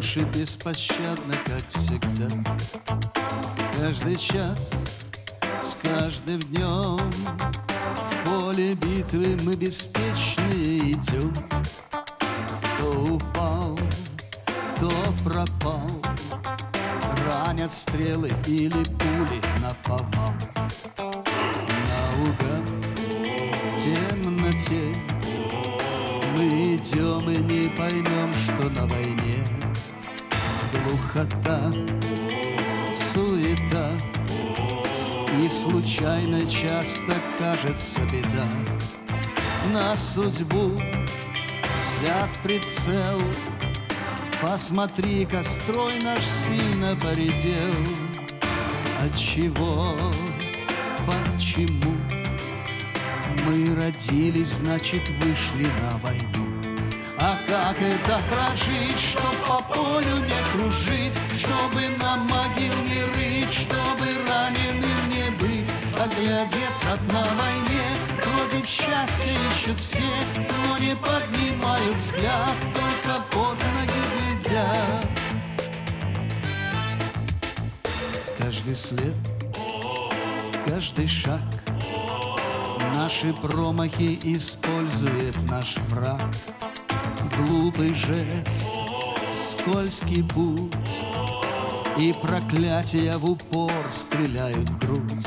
души беспощадно, как всегда. Каждый час с каждым днем В поле битвы мы беспечные идем Кто упал, кто пропал Ранят стрелы или пули на повал. Наугад в темноте Мы идем и не поймем, что на войне Глухота, суета И случайно часто кажется беда На судьбу взят прицел Посмотри-ка, строй наш сильно поредел. От чего, почему мы родились, значит, вышли на войну? А как это прожить, чтоб по полю не кружить, Чтобы на могил не рыть, чтобы раненым не быть, Оглядеться на войне, вроде в счастье ищут все, Но не поднимают взгляд, только под ноги глядят. Каждый след, каждый шаг, Наши промахи использует наш враг. Глупый жест, скользкий путь И проклятия в упор стреляют в грудь.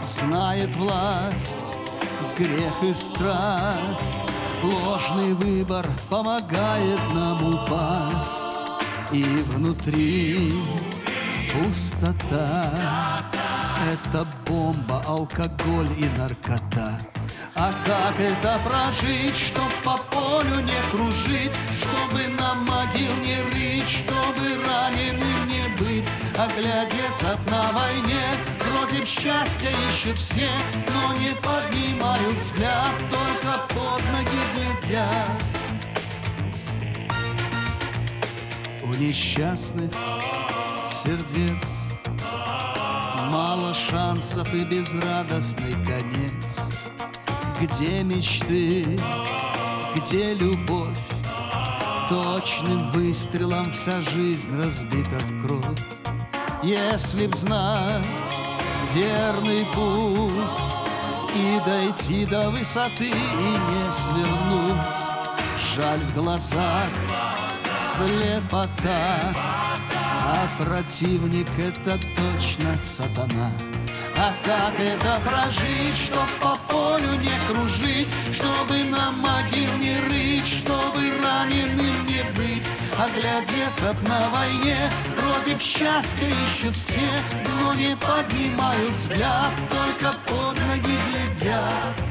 Знает власть, грех и страсть, Ложный выбор помогает нам упасть, И внутри пустота. Это бомба, алкоголь и наркота. А как это прожить, чтоб по полю не кружить, Чтобы на могил не рыть, чтобы раненым не быть, Оглядеться б на войне, вроде б счастья ищут все, Но не поднимают взгляд, только под ноги глядят. У несчастных сердец Мало шансов и безрадостный конец Где мечты, где любовь Точным выстрелом вся жизнь разбита в кровь Если б знать верный путь И дойти до высоты и не свернуть Жаль в глазах слепота а противник это точно сатана. А как это прожить, чтоб по полю не кружить, Чтобы на могил не рыть, чтобы раненым не быть, Оглядеться б на войне, вроде б счастья ищут все, Но не поднимают взгляд, только под ноги глядят.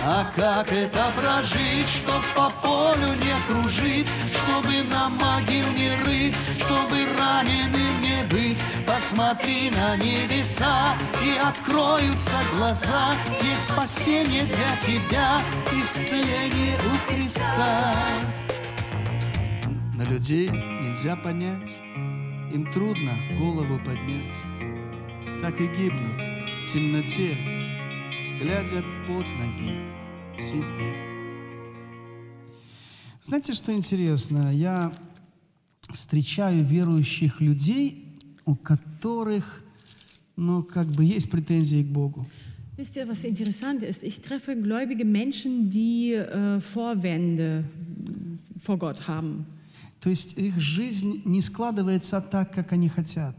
А как это прожить, чтоб по полю не кружить, Чтобы на могил не рыть, чтобы раненым не быть? Посмотри на небеса, и откроются глаза, Есть спасение для тебя, исцеление у Христа. На людей нельзя понять, им трудно голову поднять. Так и гибнут в темноте, глядя под ноги себе. Знаете, что интересно? Я встречаю верующих людей, у которых, ну, как бы есть претензии к Богу. Wisst ihr, was interessant ist? Ich treffe gläubige Menschen, die äh, Vorwände vor Gott haben. То есть их жизнь не складывается так, как они хотят.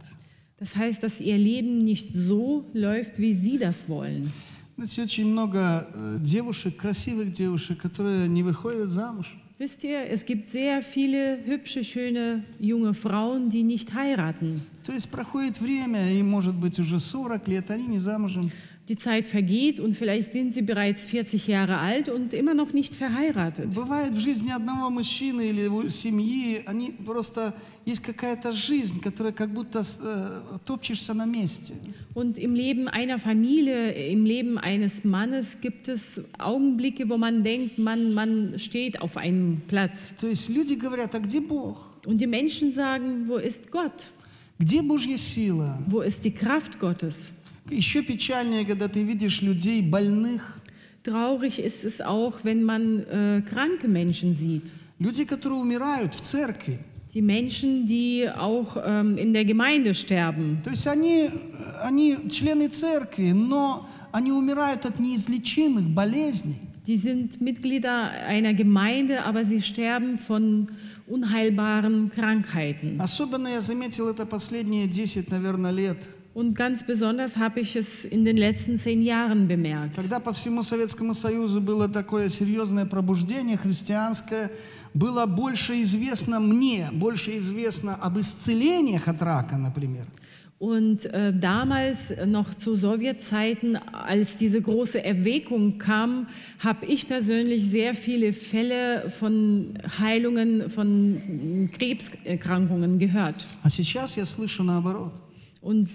Das heißt, dass ihr Leben nicht so läuft, wie sie das wollen. Знаете, очень много э, девушек, красивых девушек, которые не выходят замуж. Wisst ihr, es gibt sehr viele hübsche, schöne junge Frauen, die nicht heiraten. То есть проходит время, им может быть уже 40 лет, они не замужем. Die Zeit vergeht und vielleicht sind sie bereits 40 Jahre alt und immer noch nicht verheiratet. Бывает в жизни одного мужчины или у семьи, они просто есть какая-то жизнь, которая как будто э, топчешься на месте. Und im Leben einer Familie, im Leben eines Mannes gibt es Augenblicke, wo man denkt, man, man steht auf einem Platz. То есть люди говорят, а где Бог? Und die Menschen sagen, wo ist Gott? Где Божья сила? Wo ist die Kraft Gottes? Еще печальнее, когда ты видишь людей больных, Traurig ist es auch, wenn man äh, kranke Menschen sieht. люди, которые умирают в церкви. Die Menschen, die auch ähm, in der Gemeinde sterben. То есть они, они члены церкви, но они умирают от неизлечимых болезней. Die sind Mitglieder einer Gemeinde, aber sie sterben von unheilbaren Krankheiten. Особенно я заметил это последние 10, наверное, лет. Und ganz besonders habe ich es in den letzten zehn Jahren bemerkt. Когда по всему Советскому Союзу было такое серьезное пробуждение христианское, было больше известно мне, больше известно об исцелениях от рака, например. Und äh, damals, äh, noch zu Sowjetzeiten, als diese große Erweckung kam, habe ich persönlich sehr viele Fälle von Heilungen von Krebserkrankungen gehört. А сейчас я слышу наоборот. Und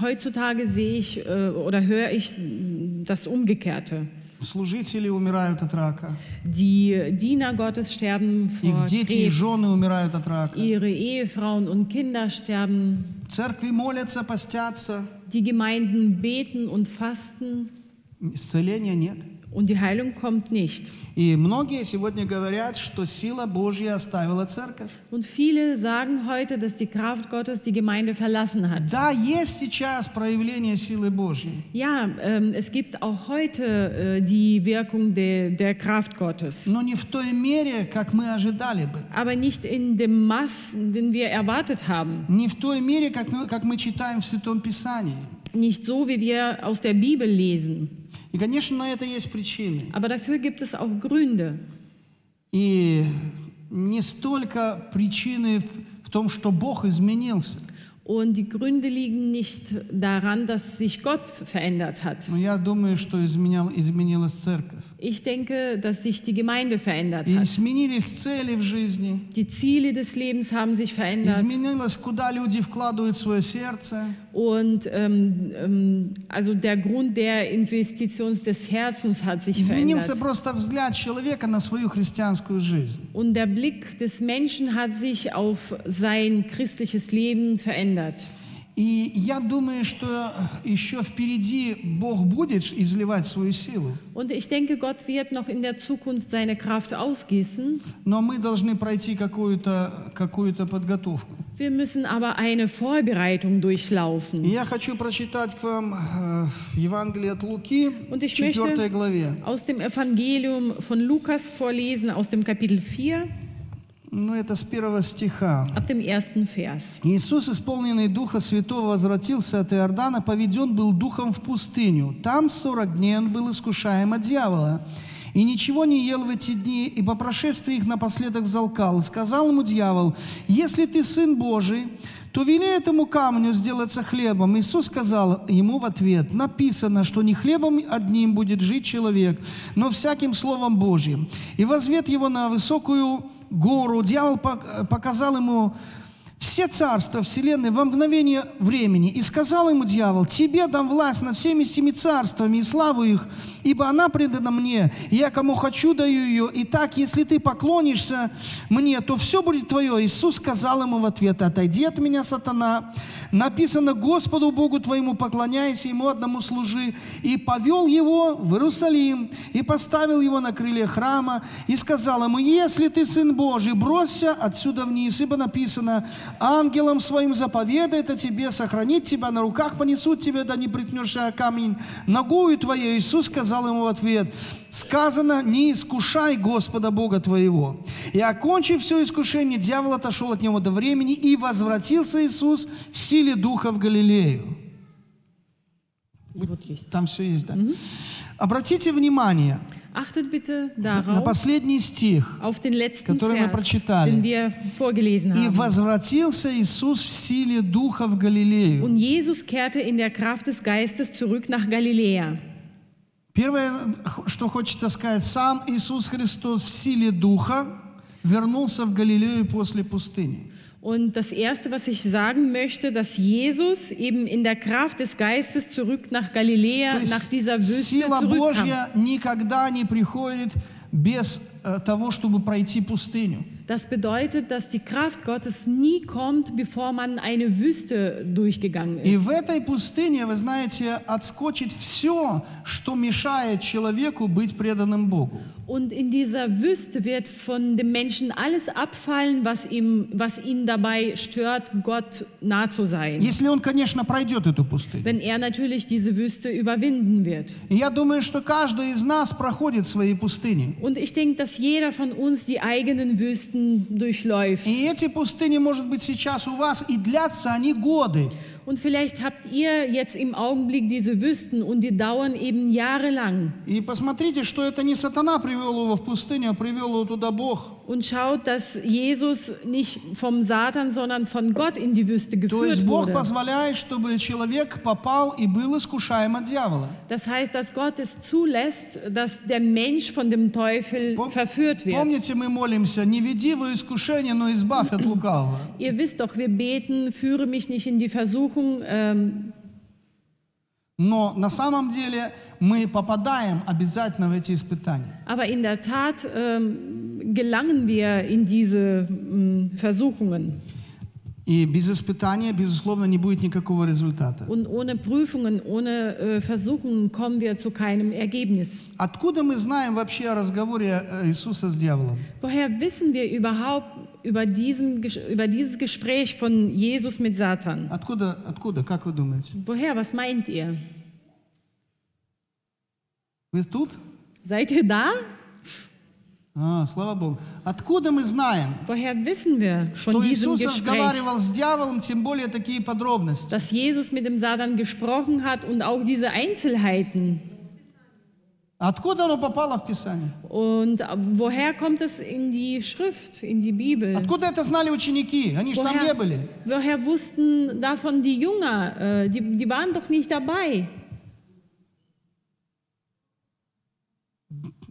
heutzutage sehe ich äh, oder höre ich das Umgekehrte. Служители умирают от рака. Die Diener Gottes sterben Их vor дети и Krebs. жены умирают от рака. Ihre Ehefrauen und Kinder sterben. Церкви молятся, постятся. Die Gemeinden beten und fasten Исцеления нет. und die Heilung kommt nicht. И многие сегодня говорят, что сила Божья оставила церковь. Und viele sagen heute, dass die Kraft Gottes die Gemeinde verlassen hat. Да, есть сейчас проявление силы Божьей. Ja, ähm, es gibt auch heute äh, die Wirkung de, der Kraft Gottes, но не в той мере, как мы ожидали бы. aber nicht in dem Maß, den wir erwartet haben. Не в той мере, как мы, как мы читаем в Святом Писании. Nicht so, wie wir aus der Bibel lesen. И, конечно, на это есть причины. Aber dafür gibt es auch Gründe. И не столько причины в- том, что Бог изменился. Und die Gründe liegen nicht daran, dass sich Gott verändert hat. Но я думаю, что изменял, изменилась церковь. Ich denke, dass sich die Gemeinde verändert И hat. изменились цели в жизни. Die Ziele des Lebens haben sich verändert. Изменилось, куда люди вкладывают свое сердце. Und ähm, ähm, also der Grund der Investition des Herzens hat sich Изменился verändert. просто взгляд человека на свою христианскую жизнь. Und der Blick des Menschen hat sich auf sein christliches Leben verändert. И я думаю, что еще впереди Бог будет изливать свою силу. Und ich denke, Gott wird noch in der Zukunft seine Kraft ausgießen. Но мы должны пройти какую-то какую подготовку. Wir müssen aber eine Vorbereitung durchlaufen. я хочу прочитать к вам э, Евангелие от Луки, Und ich 4 möchte главе. aus dem Evangelium von Lukas vorlesen, aus dem Kapitel 4, Ну, это с первого стиха. ab dem ersten Vers. Иисус, исполненный Духа Святого, возвратился от Иордана, поведен был Духом в пустыню. Там сорок дней он был искушаем от дьявола. И ничего не ел в эти дни, и по прошествии их напоследок взалкал. Сказал ему дьявол, если ты Сын Божий, то вели этому камню сделаться хлебом. Иисус сказал ему в ответ, написано, что не хлебом одним будет жить человек, но всяким Словом Божьим. И возвет его на высокую гору, дьявол пок- показал ему все царства вселенной во мгновение времени. И сказал ему дьявол, тебе дам власть над всеми семи царствами и славу их, ибо она предана мне, я кому хочу даю ее. И так, если ты поклонишься мне, то все будет твое. Иисус сказал ему в ответ, отойди от меня, сатана. Написано, Господу Богу твоему поклоняйся, Ему одному служи. И повел его в Иерусалим, и поставил его на крыле храма, и сказал ему, если ты Сын Божий, бросься отсюда вниз, ибо написано, ангелом своим заповедает о тебе, сохранить тебя, на руках понесут тебя, да не приткнешься камень ногою твоей. Иисус сказал ему в ответ, сказано, не искушай Господа Бога твоего. И окончив все искушение, дьявол отошел от него до времени, и возвратился Иисус в силе Духа в Галилею. Вот есть. Там все есть, да? Обратите внимание, Achtet bitte на darauf, последний стих. auf den letzten который мы Vers, прочитали. den wir vorgelesen «И haben. возвратился Иисус в силе Духа в Галилею». Und Jesus kehrte in der Kraft des Geistes zurück nach Galiläa. Первое, что хочется сказать, сам Иисус Христос в силе Духа вернулся в Галилею после пустыни. Und das Erste, was ich sagen möchte, dass Jesus eben in der Kraft des Geistes zurück nach Galiläa, nach dieser Wüste сила zurückkam. Божья никогда не приходит без того, чтобы пройти пустыню. Das bedeutet, dass die Kraft Gottes nie kommt, bevor man eine Wüste durchgegangen ist. И в этой пустыне, вы знаете, отскочит все, что мешает человеку быть преданным Богу. Und in dieser Wüste wird von dem Menschen alles abfallen, was, ihm, was ihn dabei stört, Gott nah zu sein. Если он, конечно, пройдет эту пустыню. Wenn er natürlich diese Wüste überwinden wird. И я думаю, что каждый из нас проходит свои пустыни. Und ich denke, dass jeder von uns die eigenen Wüsten durchläuft. И эти пустыни, может быть, сейчас у вас, и длятся они годы. Und vielleicht habt ihr jetzt im Augenblick diese Wüsten und die dauern eben jahrelang. И посмотрите, что это не сатана привел его в пустыню, а привел его туда Бог. Und schaut, dass Jesus nicht vom Satan, sondern von Gott in die Wüste То geführt есть Бог wurde. позволяет, чтобы человек попал и был искушаем от дьявола. Das heißt, dass Gott es zulässt, dass der Mensch von dem Teufel Пом- verführt wird. Помните, мы молимся, не веди во искушение, но избавь от лукавого. Ihr wisst doch, wir beten, führe mich nicht in die Versuchung. Ähm, Но на самом деле мы попадаем обязательно в эти испытания. aber in der Tat ähm, gelangen wir in diese ähm, Versuchungen. И без испытания, безусловно, не будет никакого результата. Und ohne Prüfungen, ohne äh, Versuchungen kommen wir zu keinem Ergebnis. Откуда мы знаем вообще о разговоре э, Иисуса с дьяволом? Woher wissen wir überhaupt über, diesen, über dieses Gespräch von Jesus mit Satan? Откуда, откуда, как вы думаете? Woher, was meint ihr? Вы тут? Seid ihr da? А, слава Богу. Откуда мы знаем, Woher wissen wir что von diesem Иисус Gespräch, разговаривал с дьяволом, тем более такие подробности? dass Jesus mit dem Satan gesprochen hat und auch diese Einzelheiten? Откуда оно попало в Писание? Und woher kommt es in die Schrift, in die Bibel? Откуда это знали ученики? Они же там не Woher, были. woher wussten davon die Jünger? Äh, Die, die waren doch nicht dabei.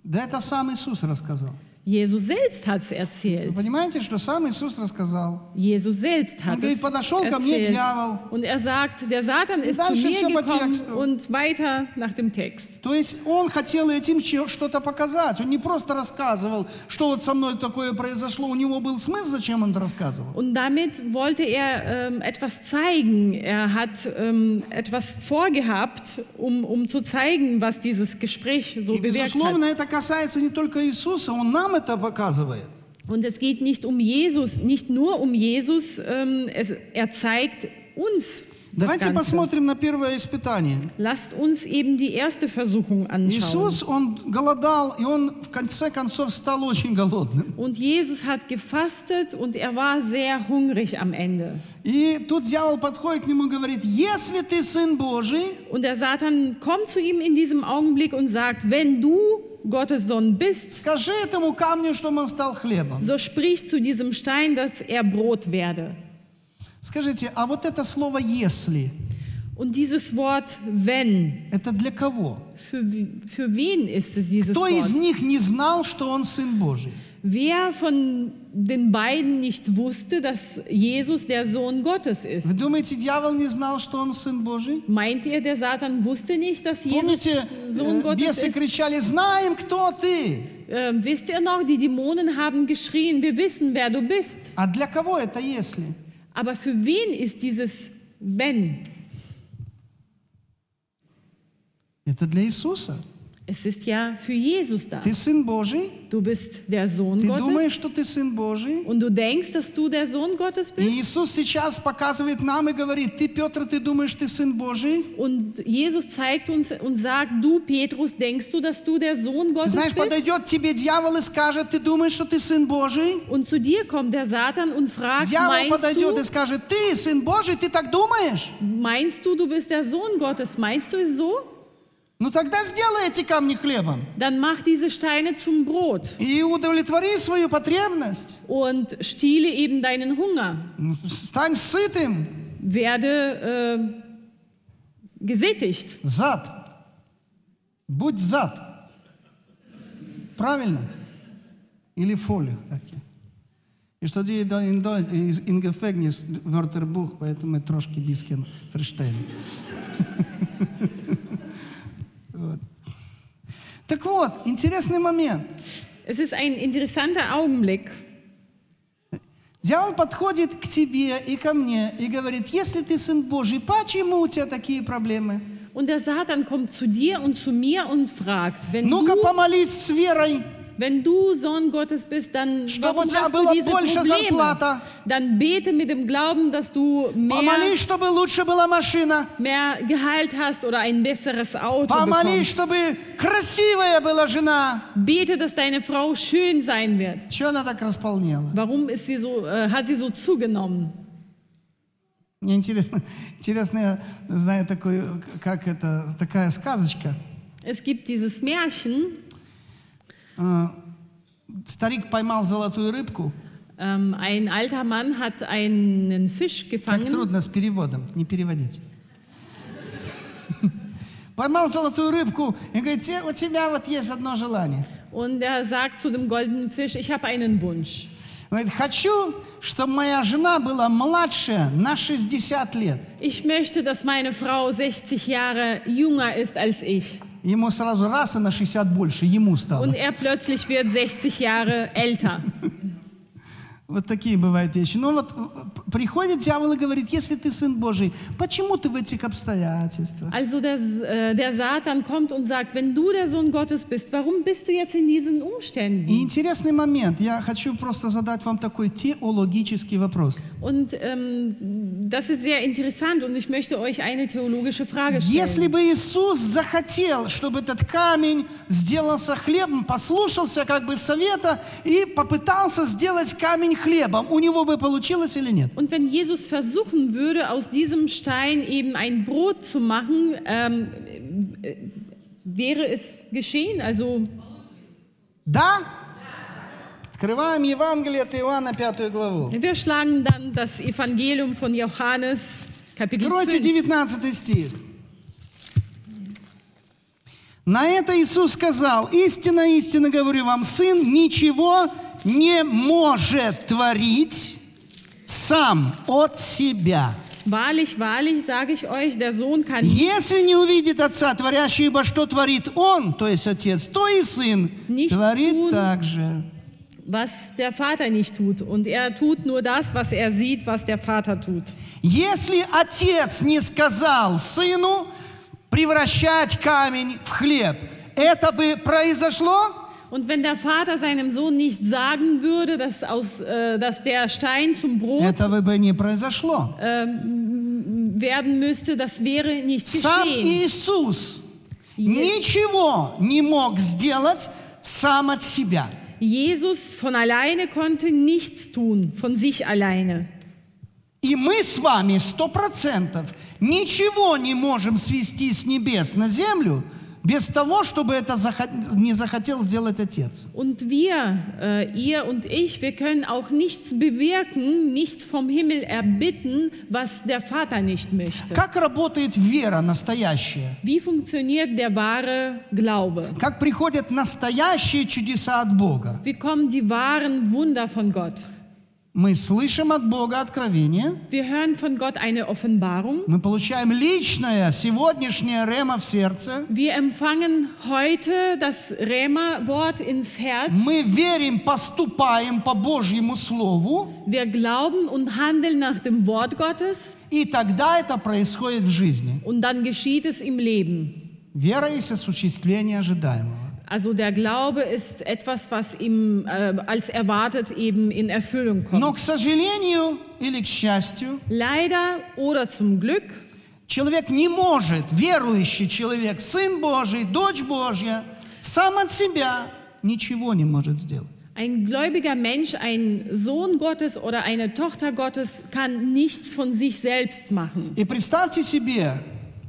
Да это сам Иисус рассказал. Jesus selbst hat es Вы erzählt. понимаете, что сам Иисус рассказал? Jesus selbst hat Он говорит, подошел ко мне дьявол. Und er sagt, der Satan И ist zu mir gekommen und weiter nach dem Text. То есть он хотел этим что-то показать. Он не просто рассказывал, что вот со мной такое произошло. У него был смысл, зачем он это рассказывал. Und damit wollte er ähm, etwas zeigen. Er hat ähm, etwas vorgehabt, um, um zu zeigen, was dieses Gespräch so И, bewirkt безусловно, hat. это касается не только Иисуса, Он нам это показывает. Und es geht nicht um Jesus, nicht nur um Jesus, ähm, es, er zeigt uns das Давайте Ganze. посмотрим на первое испытание. Lasst uns eben die erste Versuchung anschauen. Иисус, Он голодал, и Он в конце концов стал очень голодным. Und Jesus hat gefastet und er war sehr hungrig am Ende. И тут дьявол подходит к нему и говорит, если ты Сын Божий, Und der Satan kommt zu ihm in diesem Augenblick und sagt, wenn du Gottes Sohn bist, скажи этому камню, чтобы он стал хлебом. so sprich zu diesem Stein, dass er Brot werde. Скажите, а вот это слово «если» Und dieses Wort wenn, это для кого? für, für wen ist es dieses Кто из Wort? них не знал, что он Сын Божий? Wer von den beiden nicht wusste, dass Jesus der Sohn Gottes ist? Вы думаете, дьявол не знал, что он Сын Божий? Meint ihr, der Satan wusste nicht, dass Jesus Помните, Sohn э, Gottes бесы ist? кричали, знаем, кто ты. Ähm, wisst ihr noch, die Dämonen haben geschrien, wir wissen, wer du bist. А для кого это если? Aber für wen ist dieses wenn? Это для Иисуса. Es ist ja für Jesus da. Ты Сын Божий, Du bist der Sohn ты Gottes думаешь, что ты Сын Божий. und du denkst, dass du der Sohn Gottes И bist. Иисус сейчас показывает нам и говорит, ты, Петр, ты думаешь, ты Сын Божий? Und Jesus zeigt uns und sagt, du Petrus, denkst du, dass du der Sohn Ты Gottes знаешь, bist? подойдет тебе дьявол и скажет, ты думаешь, что ты Сын Божий? Und zu dir kommt der Satan und fragt, Дьявол meinst подойдет и du, скажет, ты Сын Божий, ты так думаешь? meinst du, du bist der Sohn Gottes? Meinst du es so? Ну тогда сделай эти камни хлебом. Dann mach diese Steine zum Brot И удовлетвори свою потребность. und stille eben deinen Hunger. Стань сытым. Werde äh, gesättigt. Зад. Будь зад. Правильно? Или фолия. Такі. І що тоді до індо із інгефегніс Wörterbuch, поэтому трошки біскен ферштейн. Вот. Так вот, интересный момент. Es ist ein interessanter Augenblick. Дьявол подходит к тебе и ко мне и говорит, если ты сын Божий, почему у тебя такие проблемы? Und der Satan kommt zu dir und zu mir und fragt, wenn Ну-ка du, помолись с верой. wenn du Sohn Gottes bist, dann Чтобы warum у тебя hast была du diese больше Probleme? зарплата. Dann bete mit dem Glauben, dass du mehr, Помолись, чтобы лучше была машина. mehr Gehalt hast oder ein besseres Auto Помолись, bekommst. чтобы красивая была жена. Bete, dass deine Frau schön sein wird. Чего она так располнела? Warum ist sie so, äh, hat sie so zugenommen? Мне интересно, интересно, я знаю такую, как это, такая сказочка. Es gibt dieses Märchen, А, Старик поймал золотую рыбку. ähm, ein alter Mann hat einen Fisch Как gefangen трудно с переводом, не переводите. Поймал золотую рыбку и говорит, «Те- у тебя вот есть одно желание. und er sagt zu dem goldenen Fisch, ich habe einen Wunsch. Говорит, хочу, чтобы моя жена была младше на 60 лет. Ich möchte, dass meine Frau 60 Jahre jünger ist als ich. Ему сразу раз и на 60 больше, ему стало. Und er plötzlich wird 60 Jahre älter. Вот такие бывают вещи. Но вот э, приходит дьявол и говорит, если ты сын Божий, почему ты в этих обстоятельствах? Also der, äh, der Satan kommt und sagt, wenn du der Sohn Gottes bist, warum bist du jetzt in diesen И Umständen? интересный момент. Я хочу просто задать вам такой теологический вопрос. Und ähm, das ist sehr interessant und ich möchte euch eine theologische Frage Если stellen. бы Иисус захотел, чтобы этот камень сделался хлебом, послушался как бы совета и попытался сделать камень хлебом, у него бы получилось или нет? Und wenn Jesus versuchen würde, aus diesem Stein eben ein Brot zu machen, ähm, äh, wäre es geschehen? Also Да? Открываем Евангелие от Иоанна, пятую главу. wir schlagen dann das Evangelium von Johannes, Kapitel Откройте 5. 19 стих. На это Иисус сказал, истинно, истинно говорю вам, Сын ничего не может творить сам от себя. Wahrlich, wahrlich sage ich euch, der Sohn kann Если не увидит Отца, творящий, ибо что творит Он, то есть Отец, то и Сын творит tun. так же. was der Vater nicht tut. Und er tut nur das, was er sieht, was der Vater tut. Если Отец не сказал Сыну превращать камень в хлеб, это бы произошло? Und wenn der Vater seinem Sohn nicht sagen würde, dass, aus, äh, dass der Stein zum Brot Этого бы не произошло. ähm, werden müsste, das wäre nicht Сам geschehen. Иисус ничего не мог сделать сам от себя. Jesus von alleine konnte nichts tun, von sich alleine. И мы с вами сто процентов ничего не можем свести с небес на землю без того, чтобы это не захотел сделать Отец. Und wir, äh, ihr und ich, wir können auch nichts bewirken, nichts vom Himmel erbitten, was der Vater nicht möchte. Как работает вера настоящая? Wie funktioniert der wahre Glaube? Как приходят настоящие чудеса от Бога? Wie kommen die wahren Wunder von Gott? Мы слышим от Бога откровение, Wir hören von Gott eine Offenbarung. мы получаем личное сегодняшнее рема в сердце, Wir empfangen heute das Rema-Wort ins Herz. мы верим, поступаем по Божьему Слову, Wir glauben und handeln nach dem Wort Gottes и тогда это происходит в жизни. und dann geschieht es im Leben. Вера есть осуществление ожидаемого. Also der Glaube ist etwas, was ihm äh, als erwartet eben in Erfüllung kommt. Но, к сожалению или к счастью, Leider oder zum Glück, человек не может, верующий человек, Сын Божий, дочь Божья, сам от себя ничего не может сделать. ein gläubiger Mensch, ein Sohn Gottes oder eine Tochter Gottes kann nichts von sich selbst machen. И представьте себе,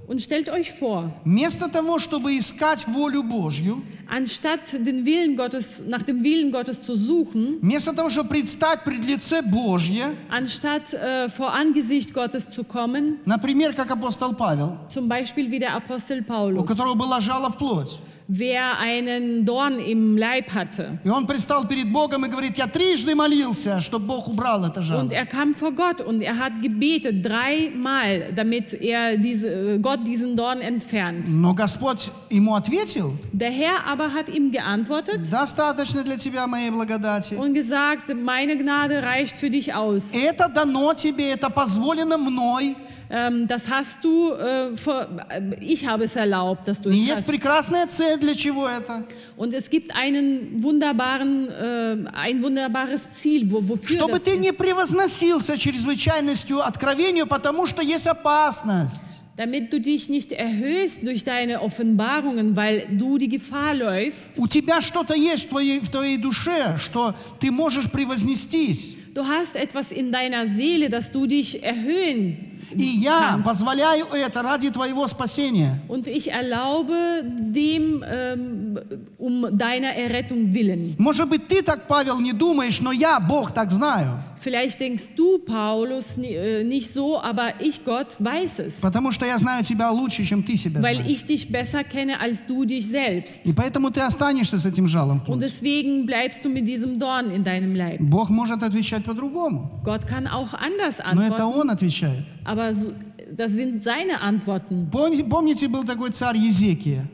Und stellt euch vor, вместо того, чтобы искать волю Божью, anstatt den Willen Gottes, nach dem Willen Gottes zu suchen, вместо того, чтобы предстать пред лице Божье, anstatt äh, vor Angesicht Gottes zu kommen, например, как апостол Павел, zum Beispiel wie der Apostel у Paulus, которого была жало в плоть, wer einen Dorn im Leib hatte. и он предстал перед Богом и говорит, я трижды молился, чтобы Бог убрал это жало. Und er kam vor Gott und er hat gebetet dreimal, damit er diese, äh, Gott diesen Dorn entfernt. Но Господь ему ответил, Der Herr aber hat ihm geantwortet достаточно для тебя моей благодати. und gesagt, meine Gnade reicht für dich aus. Это дано тебе, это позволено мной. Ähm, das hast du, äh, vor, äh, ich habe es erlaubt, dass du И es есть hast. прекрасная цель, для чего это. Und es gibt einen wunderbaren, äh, ein wunderbares Ziel, wo, wofür Чтобы das ты ist. не превозносился чрезвычайностью откровению, потому что есть опасность. Damit du dich nicht erhöhst durch deine Offenbarungen, weil du die Gefahr läufst. У тебя что-то есть в твоей, в твоей душе, что ты можешь превознестись. Du hast etwas in deiner Seele, dass du dich erhöhen И я позволяю это ради твоего спасения. Und ich erlaube dem ähm, um deiner Errettung willen. Может быть, ты так, Павел, не думаешь, но я, Бог, так знаю. Vielleicht denkst du, Paulus, ni- äh, nicht so, aber ich, Gott, weiß es. Потому что я знаю тебя лучше, чем ты себя Weil знаешь. ich dich besser kenne als du dich selbst. И поэтому ты останешься с этим жалом. Und deswegen bleibst du mit diesem Dorn in deinem Leib. Бог может отвечать по-другому, Gott kann auch anders но это antworten, Он отвечает. aber so, das sind seine Antworten. Помните, помните, был такой царь Езекия?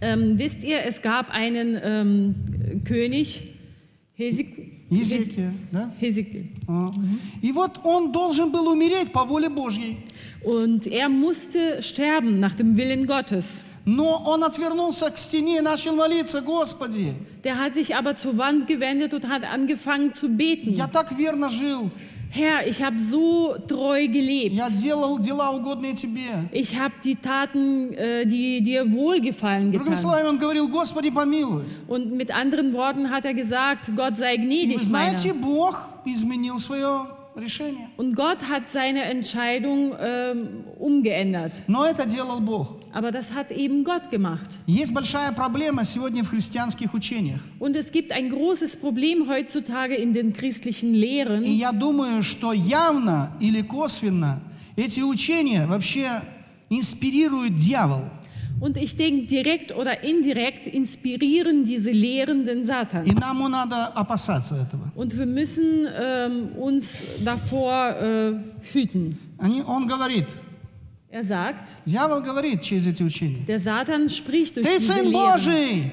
Ähm, wisst ihr, es gab einen ähm, König, Hesek Езекия, да? Hesekiel. А. И вот он должен был умереть по воле Божьей. Und er musste sterben nach dem Willen Gottes. Но он отвернулся к стене и начал молиться, Господи, Der hat sich aber zur Wand gewendet und hat angefangen zu beten. я так верно жил, Herr, ich habe so treu gelebt. я делал дела угодные Тебе. Ich habe die Taten, äh, die dir wohlgefallen Другими getan. словами, он говорил, Господи, помилуй. Und mit anderen Worten hat er gesagt, Gott sei И вы gnädig знаете, meiner. Бог изменил свое Решение. Und Gott hat seine Entscheidung ähm, umgeändert. Но это делал Бог. Aber das hat eben Gott gemacht. Есть большая проблема сегодня в христианских учениях. Und es gibt ein großes Problem heutzutage in den christlichen Lehren. И я думаю, что явно или косвенно эти учения вообще инспирирует дьявол. Und ich denke, direkt oder indirekt inspirieren diese Lehren den Satan. И нам надо опасаться этого. Und wir müssen ähm, uns davor äh, hüten. Они, он говорит, Er sagt, дьявол говорит через эти учения. der Satan spricht durch Ты diese сын Lehren. Божий,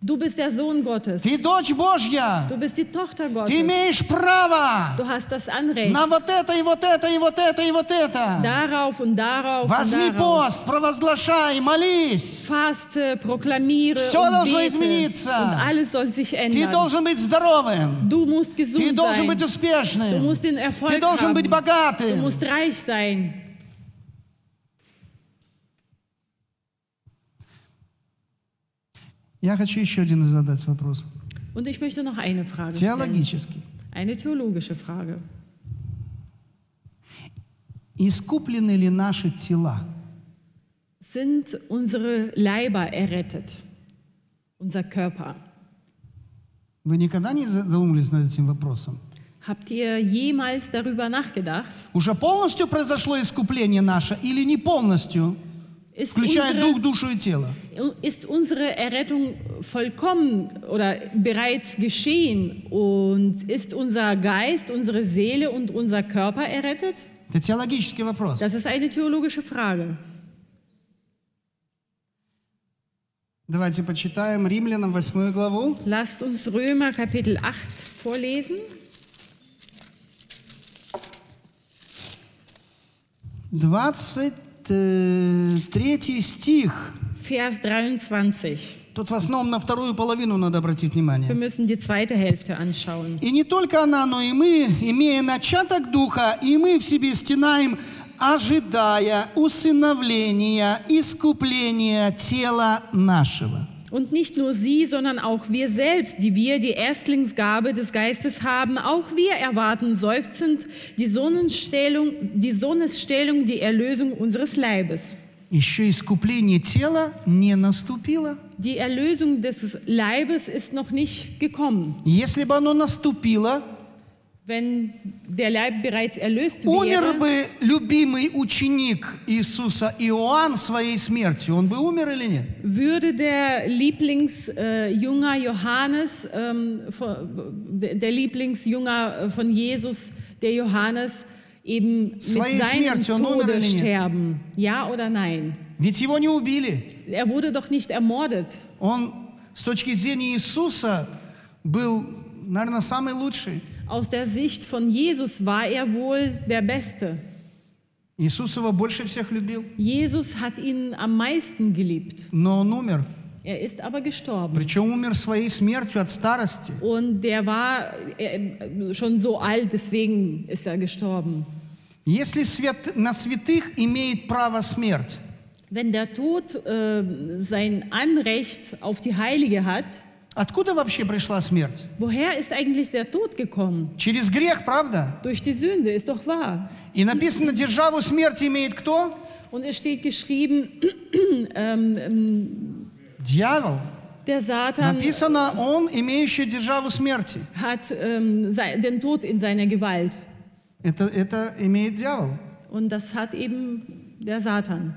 Du bist der Sohn Gottes. ты дочь Божья, Du bist die Tochter ты Gottes. имеешь право Du hast das Anrecht на вот это и вот это и вот это и вот это. darauf und darauf Возьми und darauf. пост, провозглашай, молись. Faste, proklamiere Всё und должно bete. измениться. Und alles soll sich Ты ändern. должен быть здоровым, Du musst ты gesund должен sein. быть Du успешным, musst den Erfolg ты должен haben. быть Du богатым. musst reich sein. Я хочу еще один задать вопрос. Und ich möchte noch eine Frage stellen. Теологический. Eine theologische Frage. Искуплены ли наши тела? Sind unsere Leiber errettet? Unser Körper? Вы никогда не за- задумывались над этим вопросом? Habt ihr jemals darüber nachgedacht? Уже полностью произошло искупление наше или не полностью, Ist включая unsere, дух, душу и тело? ist unsere Errettung vollkommen oder bereits geschehen? Und ist unser Geist, unsere Seele und unser Körper errettet? Это теологический вопрос. Das ist eine theologische Frage. Давайте почитаем Римлянам 8 главу. Lasst uns Römer Kapitel 8 vorlesen. Двадцать э, третий стих. Vers 23. Тут в основном на вторую половину надо обратить Wir внимание. müssen die zweite Hälfte anschauen. И не только она, но и мы, имея начаток духа, и мы в себе стенаем, ожидая усыновления, искупления тела нашего. Und nicht nur sie, sondern auch wir selbst, die wir die Erstlingsgabe des Geistes haben, auch wir erwarten seufzend die Sohnesstellung, die Sohnesstellung, die Erlösung unseres Leibes. еще искупление тела не наступило. Die Erlösung des Leibes ist noch nicht gekommen. Если бы оно наступило, Wenn der Leib bereits erlöst умер wäre, бы любимый ученик Иисуса Иоанн своей смертью. Он бы умер или нет? würde der Lieblingsjünger Johannes, ähm, von- der der Lieblingsjünger äh, von Jesus, der Johannes, eben mit Своей seinem смертью он умер Tode или нет? sterben? Ja oder nein? Ведь его не убили. Er wurde doch nicht ermordet. Он с точки зрения Иисуса был, наверное, самый лучший. Aus der Sicht von Jesus war er wohl der Beste. Иисус его больше всех любил, Jesus hat ihn am meisten geliebt. но он умер. Er ist aber gestorben. Причем умер своей смертью от старости. Und der war äh, schon so alt, deswegen ist er gestorben. Если свят- на святых имеет право смерть, Wenn der Tod äh, sein Anrecht auf die Heilige hat, откуда вообще пришла смерть? woher ist eigentlich der Tod gekommen? Через грех, правда? Durch die Sünde, ist doch wahr. И написано, державу смерти имеет кто? Und es steht geschrieben, ähm, ähm, Дьявол. der Satan Написано, он, имеющий державу смерти. hat ähm, den Tod in seiner Gewalt. Это, это имеет дьявол. Und das hat eben der Satan.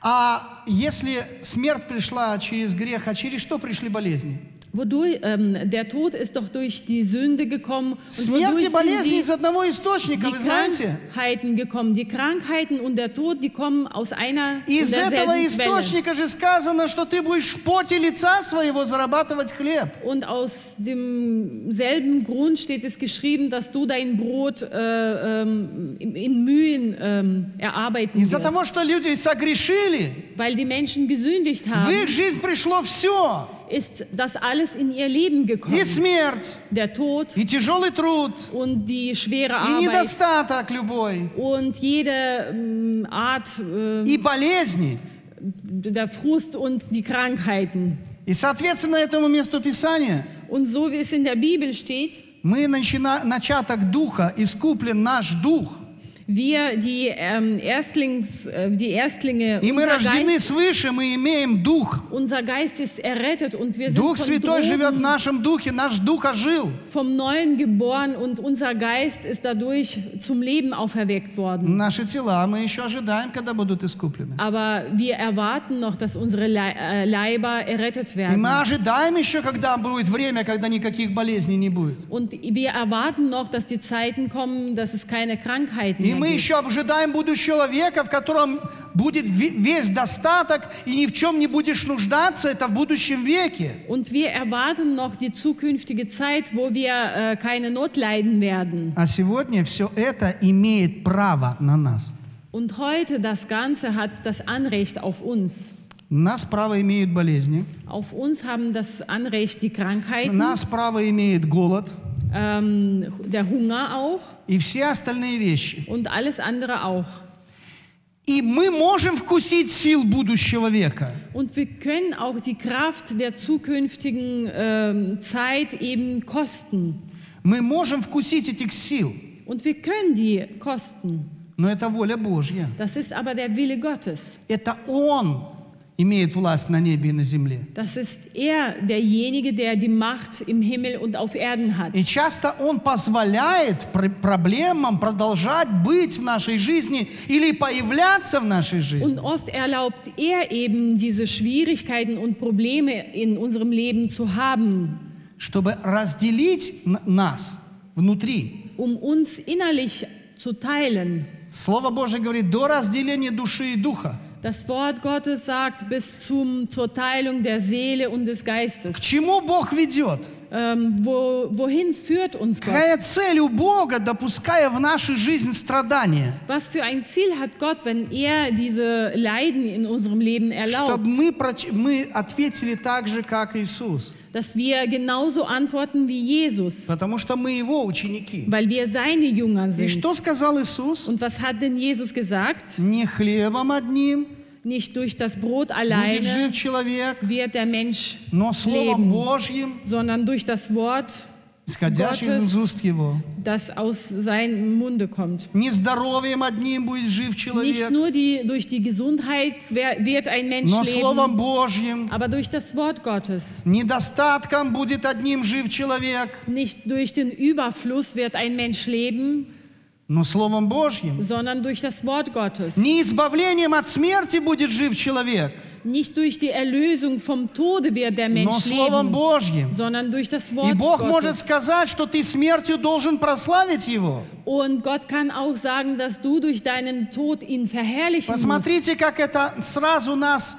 А если смерть пришла через грех, а через что пришли болезни? Wodurch, ähm, der Tod ist doch durch die Sünde gekommen. Und Смерть wodurch и sind болезни die, из одного источника, die вы знаете? Krankheiten gekommen. Die Krankheiten und der Tod, die kommen aus einer und Из этого derselben Quelle. источника же сказано, что ты будешь в поте лица своего зарабатывать хлеб. Und aus demselben Grund steht es geschrieben, dass du dein Brot äh, ähm, in, in Mühen ähm, erarbeiten Из-за wirst. того, что люди согрешили, Weil die Menschen gesündigt в haben, их жизнь пришло все. Ist das alles in ihr Leben И gekommen. смерть, Der Tod и тяжелый труд, und die schwere и Arbeit недостаток любой, und jede ähm, Art, äh, и болезни. der Frust und die Krankheiten. И, соответственно, этому месту Писания Und so wie es in der Bibel steht, мы начина- начаток Духа, искуплен наш Дух. wir die ähm, Erstlings, äh, die Erstlinge, И мы unser рождены Geist, свыше, мы имеем Дух. unser Geist ist errettet und wir sind Дух von Святой живет в droben нашем Духе, наш Дух ожил. vom Neuen geboren und unser Geist ist dadurch zum Leben auferweckt worden. Наши тела мы еще ожидаем, когда будут искуплены. Aber wir erwarten noch, dass unsere Lei- äh, Leiber errettet И werden. мы ожидаем еще, когда будет время, когда никаких болезней не будет. Und wir erwarten noch, dass die Zeiten kommen, dass es keine Krankheiten И mehr Мы еще ожидаем будущего века, в котором будет ве- весь достаток, и ни в чем не будешь нуждаться, это в будущем веке. Und wir erwarten noch die zukünftige Zeit, wo wir äh, keine Not leiden werden. А сегодня все это имеет право на нас. Und heute das Ganze hat das Anrecht auf uns. Нас право имеют болезни, Auf uns haben das Anrecht die Krankheiten, нас право имеет голод ähm, der Hunger auch и все остальные вещи. und alles andere auch. И мы можем вкусить сил будущего века. Und wir können auch die Kraft der zukünftigen ähm, Zeit eben kosten. Мы можем вкусить этих сил, Und wir können die kosten. но это воля Божья. Das ist aber der Wille Gottes. Это Он имеет власть на небе и на земле. Das ist er derjenige, der die Macht im Himmel und auf Erden hat. И часто Он позволяет пр- проблемам продолжать быть в нашей жизни или появляться в нашей жизни. Und oft erlaubt er eben diese Schwierigkeiten und Probleme in unserem Leben zu haben, чтобы разделить нас внутри. um uns innerlich zu teilen. Слово Божье говорит, до разделения души и духа. Das Wort Gottes sagt bis zum, zur Teilung der Seele und des Geistes. К чему Бог ведет? Ähm, wo, wohin führt uns Gott? Какая цель у Бога, допуская в нашу жизнь страдания? Was für ein Ziel hat Gott, wenn er diese Leiden in unserem Leben erlaubt? Чтобы мы, мы ответили так же, как Иисус. Dass wir genauso antworten wie Jesus, Потому что мы Его ученики. weil wir seine Jünger И sind. что сказал Иисус? Und was hat denn Jesus gesagt? Не хлебом одним Nicht durch das Brot будет alleine жив человек, wird der Mensch но Словом leben, Божьим. sondern durch das Wort исходящих Gottes. из уст Его. das aus seinem Munde kommt. Не здоровьем одним будет жив Nicht человек, nur die, durch die Gesundheit wer- wird ein Mensch но Словом leben, Божьим. aber durch das Wort Gottes. Недостатком будет одним жив человек, Nicht durch den Überfluss wird ein Mensch leben, но Словом Божьим. sondern durch das Wort Gottes. Не избавлением от смерти будет жив человек, Nicht durch die Erlösung vom Tode wird der но Mensch Словом leben, Божьим. sondern durch das И Wort Бог может Gottes. сказать, что ты смертью должен прославить Его. Und Gott kann auch sagen, dass du durch deinen Tod ihn verherrlichen musst. Посмотрите, как это сразу нас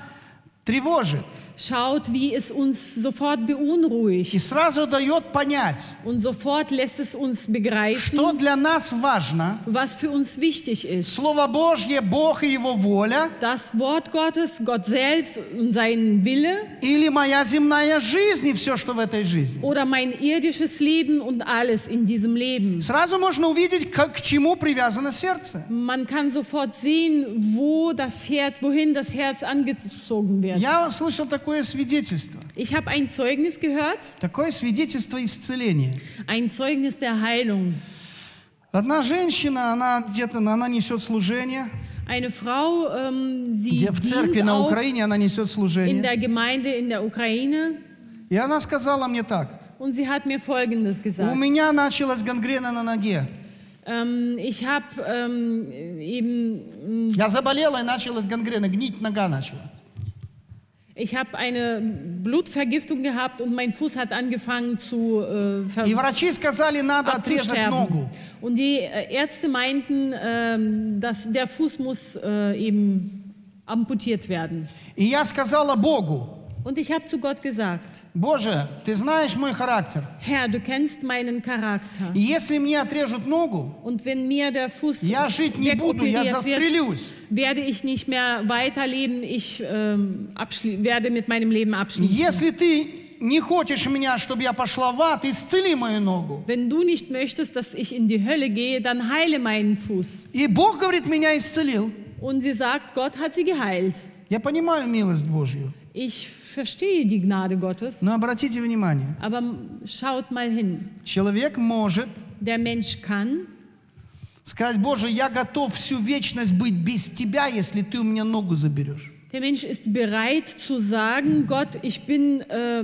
тревожит. Schaut, wie es uns sofort beunruhigt. И сразу дает понять, Und sofort lässt es uns что begreifen, для нас важно. was für uns wichtig ist. Слово Божье, Бог и Его воля, Das Wort Gottes, Gott selbst und sein Wille или моя земная жизнь и все, что в этой жизни. oder mein irdisches Leben und alles in diesem Leben. Сразу можно увидеть, к, к чему привязано сердце. Man kann sofort sehen, wo das Herz, wohin das Herz angezogen wird. Я слышал такое свидетельство. Ich habe ein Zeugnis gehört, Такое свидетельство исцеления. ein Zeugnis der Heilung. Одна женщина, она где-то, она несет служение. Eine Frau, ähm, sie в церкви на Украине она несет in служение. der Gemeinde in der Ukraine И она сказала мне так. und sie hat mir Folgendes У gesagt. меня началась гангрена на ноге. Ähm, ich habe ähm, eben, Я заболела и началась гангрена, гнить нога начала. ich habe eine Blutvergiftung gehabt und mein Fuß hat angefangen zu äh, ver И врачи сказали, надо отрезать abzusterben. ногу. Und die äh, Ärzte meinten, ähm, dass der Fuß muss äh, eben amputiert werden. И я сказала Богу, Und ich habe zu Gott gesagt, Боже, ты знаешь мой характер. Herr, du kennst meinen Charakter. И если мне отрежут ногу, Und wenn mir der Fuß я жить не буду, я застрелюсь. werde ich nicht mehr weiterleben. Ich ähm, werde mit meinem Leben abschließen. Если ты не хочешь меня, чтобы я пошла в ад, исцели мою ногу. Wenn du nicht möchtest, dass ich in die Hölle gehe, dann heile meinen Fuß. И Бог, говорит, меня исцелил. Und sie sagt, Gott hat sie geheilt. Я понимаю милость Божью. Ich verstehe die Gnade Gottes, Но обратите внимание, aber schaut mal hin. человек может Der Mensch kann сказать, Боже, я готов всю вечность быть без Тебя, если Ты у меня ногу заберешь. Der Mensch ist bereit zu sagen, Gott, ich bin äh,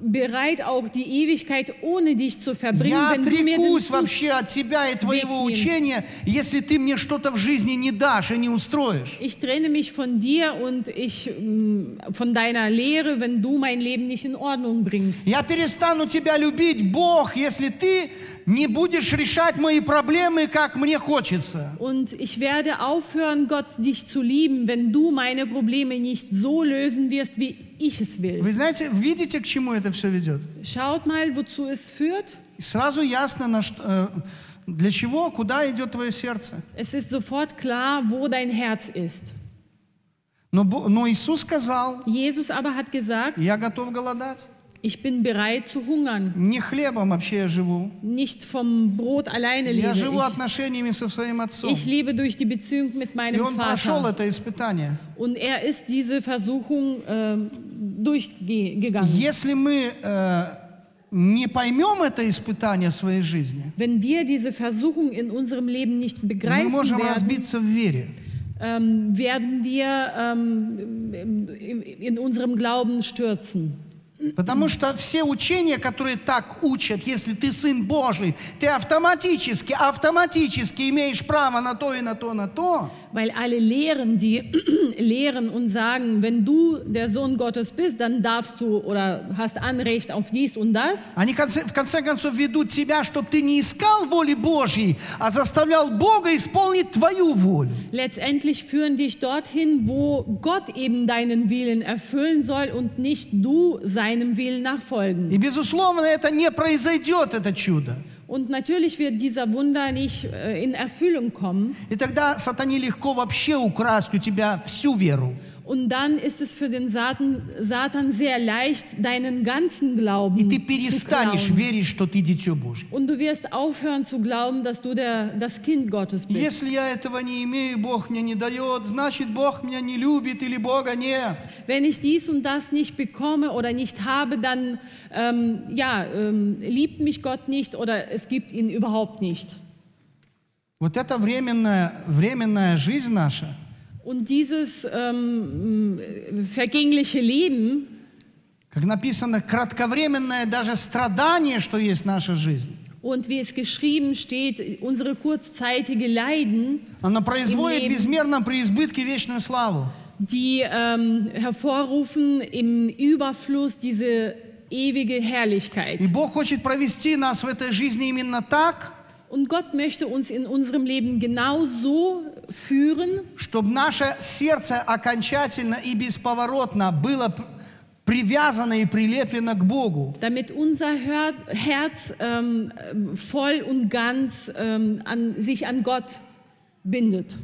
bereit, auch die Ewigkeit ohne dich zu verbringen, Я wenn du mir den отрекусь вообще от Тебя и Твоего wegnimmst. учения, если Ты мне что-то в жизни не дашь и не устроишь. Ich trenne mich von dir und ich mm, von deiner Lehre, wenn du mein Leben nicht in Ordnung bringst. Я перестану Тебя любить, Бог, если Ты не будешь решать мои проблемы, как мне хочется. Und ich werde aufhören, Gott dich zu lieben, wenn du meine Probleme nicht so lösen wirst, wie ich es will. Вы знаете, видите, к чему это все ведет? Schaut mal, wozu es führt. И сразу ясно, на что, э, для чего, куда идет твое сердце. Es ist sofort klar, wo dein Herz ist. Но, но Иисус сказал, Jesus aber hat gesagt, я готов голодать. ich bin bereit zu hungern. Не хлебом вообще я живу. Nicht vom Brot alleine Я lebe живу ich. отношениями со своим отцом. Ich lebe durch die Beziehung mit И meinem он прошел Vater. это испытание. Und er ist diese Versuchung ähm, durchgegangen. Если мы э, не поймем это испытание своей жизни, Wenn wir diese Versuchung in unserem Leben nicht мы begreifen можем werden, разбиться в вере. ähm, werden wir ähm, in, in unserem Glauben stürzen. Потому что все учения, которые так учат, если ты сын Божий, ты автоматически, автоматически имеешь право на то и на то, на то. Weil alle Lehren, die lehren und sagen, wenn du der Sohn Gottes bist, dann darfst du oder hast Anrecht auf dies und das. Они конце- в конце концов ведут тебя, чтобы ты не искал воли Божьей, а заставлял Бога исполнить твою волю. Letztendlich führen dich dorthin, wo Gott eben deinen Willen erfüllen soll und nicht du seinem Willen nachfolgen. И, безусловно, это не произойдет, это чудо. Und natürlich wird dieser Wunder nicht äh, in Erfüllung kommen. И тогда сатане легко вообще украсть у тебя всю веру. Und dann ist es für den Satan, Satan sehr leicht, deinen ganzen Glauben И ты zu перестанешь klauen. верить, что ты дитё Божье. Und du wirst aufhören zu glauben, dass du der, das Kind Gottes bist. Если я этого не имею, Бог мне не дает, значит, Бог меня не любит или Бога нет. Wenn ich dies und das nicht bekomme oder nicht habe, dann ähm, ja, ähm, liebt mich Gott nicht oder es gibt ihn überhaupt nicht. Вот это временная, временная жизнь наша, Und dieses ähm, vergängliche Leben, как написано, кратковременное даже страдание, что есть наша жизнь, und wie es geschrieben steht, unsere kurzzeitige Leiden, оно производит в Leben. безмерном преизбытке вечную славу. die ähm, hervorrufen im Überfluss diese ewige Herrlichkeit. И Бог хочет провести нас в этой жизни именно так, Und Gott möchte uns in unserem Leben genau so führen, чтобы наше сердце окончательно и бесповоротно было привязано и прилеплено к Богу. damit unser Herz ähm, voll und ganz ähm, an, sich an Gott bindet.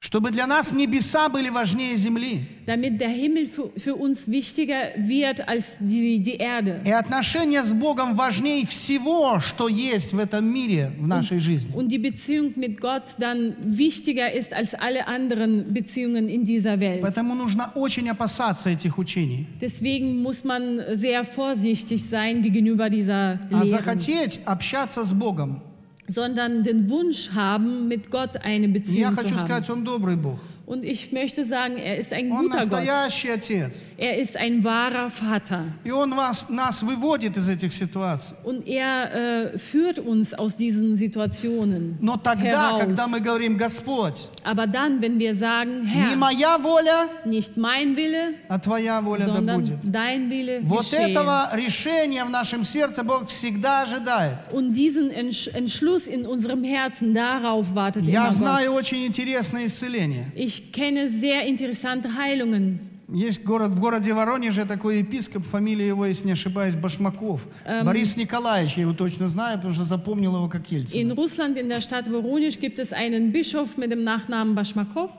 Чтобы для нас небеса были важнее земли. Damit der Himmel für, für uns wichtiger wird als die, die Erde. И отношения с Богом важнее всего, что есть в этом мире, в нашей жизни. Und die Beziehung mit Gott dann wichtiger ist als alle anderen Beziehungen in dieser Welt. Поэтому нужно очень опасаться этих учений. Deswegen muss man sehr vorsichtig sein gegenüber dieser А Lehre, захотеть общаться с Богом. sondern den Wunsch haben, mit Gott eine Beziehung zu haben. сказать, Он добрый Бог. Und ich möchte sagen, er ist ein Он guter Gott. настоящий Отец. Er ist ein wahrer Vater. И Он вас, нас выводит из этих ситуаций. Und er äh, führt uns aus diesen Situationen Но тогда, heraus. когда мы говорим, Господь, Aber dann, wenn wir sagen, не Herr, моя воля, nicht mein Wille, а Твоя воля да sondern будет. dein Wille Вот geschehe. этого решения в нашем сердце Бог всегда ожидает. Und diesen Entsch Entschluss in unserem Herzen, darauf wartet Я immer Gott. знаю очень интересное исцеление. Ich kenne sehr interessante Heilungen. Есть город, в городе Воронеже такой епископ, фамилия его, если не ошибаюсь, Башмаков. Борис Николаевич, я его точно знаю, потому что запомнил его как In Ельцин. Russland, in der Stadt Voronezh, gibt es einen Bischof mit dem Nachnamen Bashmakov.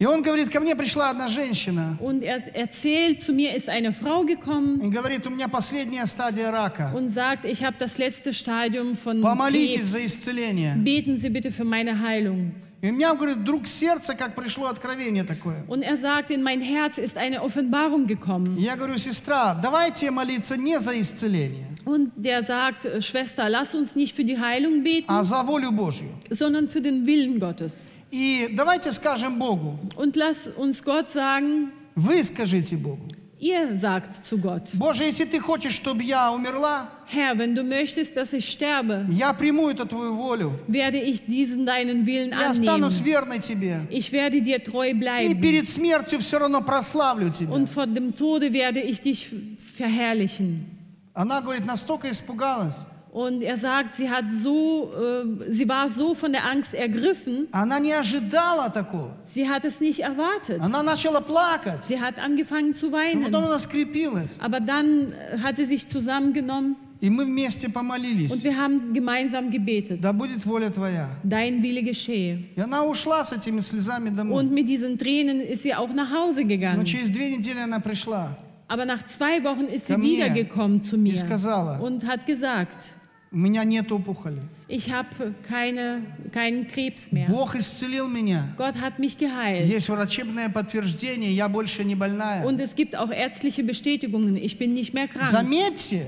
И он говорит, ко мне пришла одна женщина Und er erzählt, zu mir ist eine Frau gekommen и говорит, у меня последняя стадия рака. und sagt, ich habe das letzte Stadium von Помолитесь Krebs. за исцеление. Beten Sie bitte für meine Heilung. И у меня, говорит, вдруг сердце, как пришло откровение такое. Und er sagt, in mein Herz ist eine Offenbarung gekommen. Я говорю, сестра, давайте молиться не за исцеление, Und der sagt, äh, Schwester, lass uns nicht für die Heilung beten, а за волю Божью. sondern für den Willen Gottes. И давайте скажем Богу, Und lass uns Gott sagen, вы скажите Богу, ihr sagt zu Gott, Боже, если ты хочешь, чтобы я умерла, Herr, wenn du möchtest, dass ich sterbe, я приму эту твою волю. werde ich diesen deinen Willen Я останусь annehmen. верной тебе. Ich werde dir treu И bleiben. перед смертью все равно прославлю тебя. Und vor dem Tode werde ich dich verherrlichen. Она, говорит, настолько испугалась. Und er sagt, sie hat so, äh, sie war so von der Angst ergriffen, Она не ожидала такого. sie hat es nicht erwartet. Она начала плакать. Sie hat angefangen zu Но weinen. потом она скрепилась. Aber dann äh, hat sie sich zusammengenommen И мы вместе und помолились. wir haben gemeinsam gebetet. Да будет воля твоя. Dein Wille geschehe. И она ушла с этими слезами домой. Und mit diesen Tränen ist sie auch nach Hause Но gegangen. через две недели она пришла Aber nach zwei Wochen ist sie Ко мне wiedergekommen zu и mir сказала, und hat gesagt, у меня нет опухоли. ich habe keine, keinen Krebs mehr. Бог исцелил меня. Gott hat mich geheilt. Есть врачебное подтверждение, я больше не больная. Und es gibt auch ärztliche Bestätigungen, ich bin nicht mehr krank. Заметьте,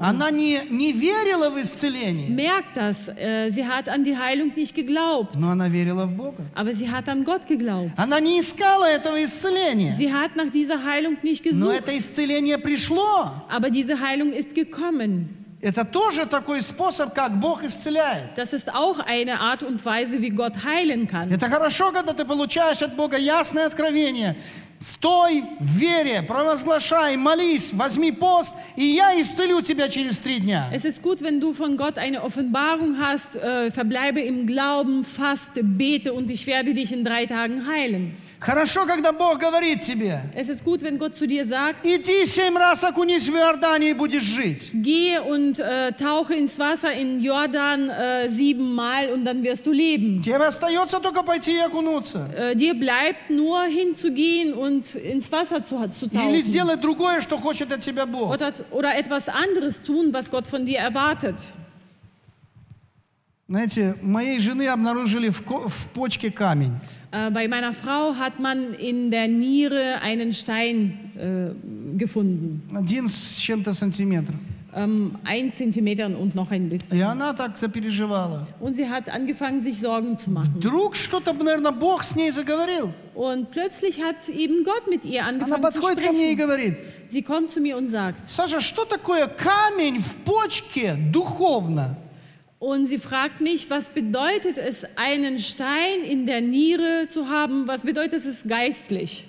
она не, не верила в исцеление, Merkt das, äh, sie hat an die Heilung nicht geglaubt, но она верила в Бога. aber sie hat an Gott geglaubt. Она не искала этого исцеления, Sie hat nach dieser Heilung nicht но gesucht, это исцеление пришло. aber diese Heilung ist gekommen. Это тоже такой способ, как Бог исцеляет. Das ist auch eine Art und Weise, wie Gott heilen kann. Это хорошо, когда ты получаешь от Бога ясное откровение. Стой в вере, провозглашай, молись, возьми пост, и я исцелю тебя через три дня. Es ist gut, wenn du von Gott eine Offenbarung hast, äh, verbleibe im Glauben, faste, bete und ich werde dich in drei Tagen heilen. Хорошо, когда Бог говорит тебе, Es ist gut, wenn Gott zu dir sagt, иди семь раз окунись в Иордане и будешь жить. Gehe und äh, tauche ins Wasser in Jordan äh, siebenmal und dann wirst du leben. Тебе остается только пойти и окунуться. Äh, dir bleibt nur hinzugehen und ins Wasser zu, zu Или tauchen. сделать другое, что хочет от тебя Бог. Oder, oder etwas anderes tun, was Gott von dir erwartet. Знаете, моей жены обнаружили в, в почке камень. Äh, bei meiner Frau hat man in der Niere einen Stein äh, gefunden. Один с чем-то сантиметров. Ähm, ein Zentimeter und noch ein И bisschen. она так запереживала. Und sie hat angefangen, sich Sorgen zu machen. Вдруг что-то, наверное, Бог с ней заговорил. Und plötzlich hat eben Gott mit ihr Она angefangen zu подходит ко мне и sprechen. говорит, Sie kommt zu mir und sagt, Саша, что такое камень в почке духовно? und sie fragt mich, was bedeutet es, einen Stein in der Niere zu haben? Was bedeutet es geistlich?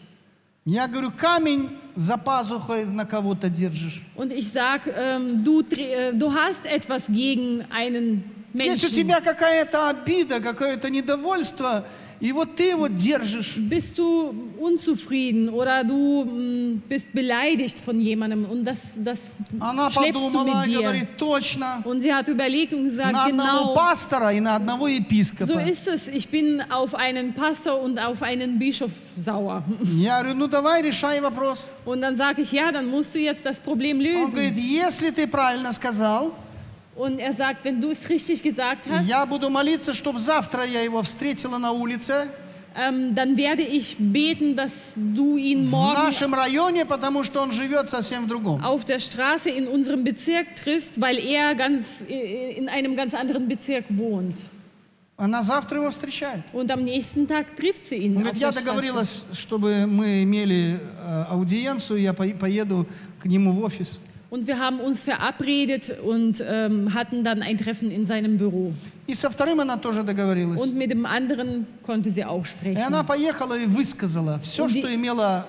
Я говорю, камень за пазухой на кого-то держишь. Und ich sage, ähm, du, dre- äh, du hast etwas gegen einen Есть у Menschen. тебя какая-то обида, какое-то недовольство, и вот ты его держишь. Bist du unzufrieden oder du mh, bist beleidigt von jemandem und das, das Она schleppst du подумала mit и dir. говорит, точно, Und sie hat überlegt und gesagt, на одного genau, пастора и на одного so епископа. ist es. Ich bin auf einen Pastor und auf einen Bischof sauer. Я говорю, ну давай решай вопрос. Und dann sage ich, ja, dann musst du jetzt das Problem Он говорит, lösen. если ты правильно сказал, Und er sagt, wenn du es richtig gesagt hast, я буду молиться, чтобы завтра я его встретила на улице ähm, dann werde ich beten, dass du ihn в morgen нашем районе, потому что он живет совсем в другом. auf der Straße in unserem Bezirk triffst, weil er ganz, äh, in einem ganz anderen Bezirk wohnt. Она завтра его встречает. Und am nächsten Tag trifft sie ihn. Он Auf говорит, я der Straße. договорилась, чтобы мы имели э, аудиенцию, я по- поеду к нему в офис. Und wir haben uns verabredet und ähm, hatten dann ein Treffen in seinem Büro. И со вторым она тоже договорилась. Und mit dem anderen konnte sie auch И sprechen. она поехала и высказала все, Und die- что имела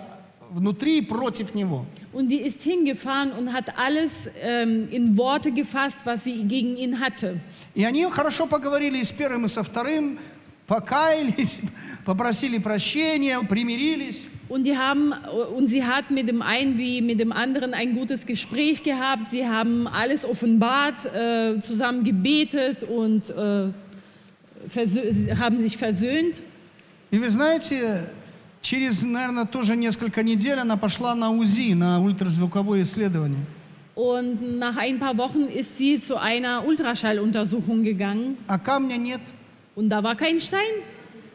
внутри против него. Und die ist hingefahren und hat alles ähm, in Worte gefasst, was sie gegen ihn hatte. И они хорошо поговорили и с первым, и со вторым, покаялись, попросили прощения, примирились. Und, die haben, und sie hat mit dem einen wie mit dem anderen ein gutes Gespräch gehabt. Sie haben alles offenbart, äh, zusammen gebetet und äh, versö- sie haben sich versöhnt. И вы знаете, через, наверное, тоже несколько недель она пошла на УЗИ, на ультразвуковое исследование. Und nach ein paar Wochen ist sie zu einer Ultraschalluntersuchung gegangen А камня нет. und da war kein Stein.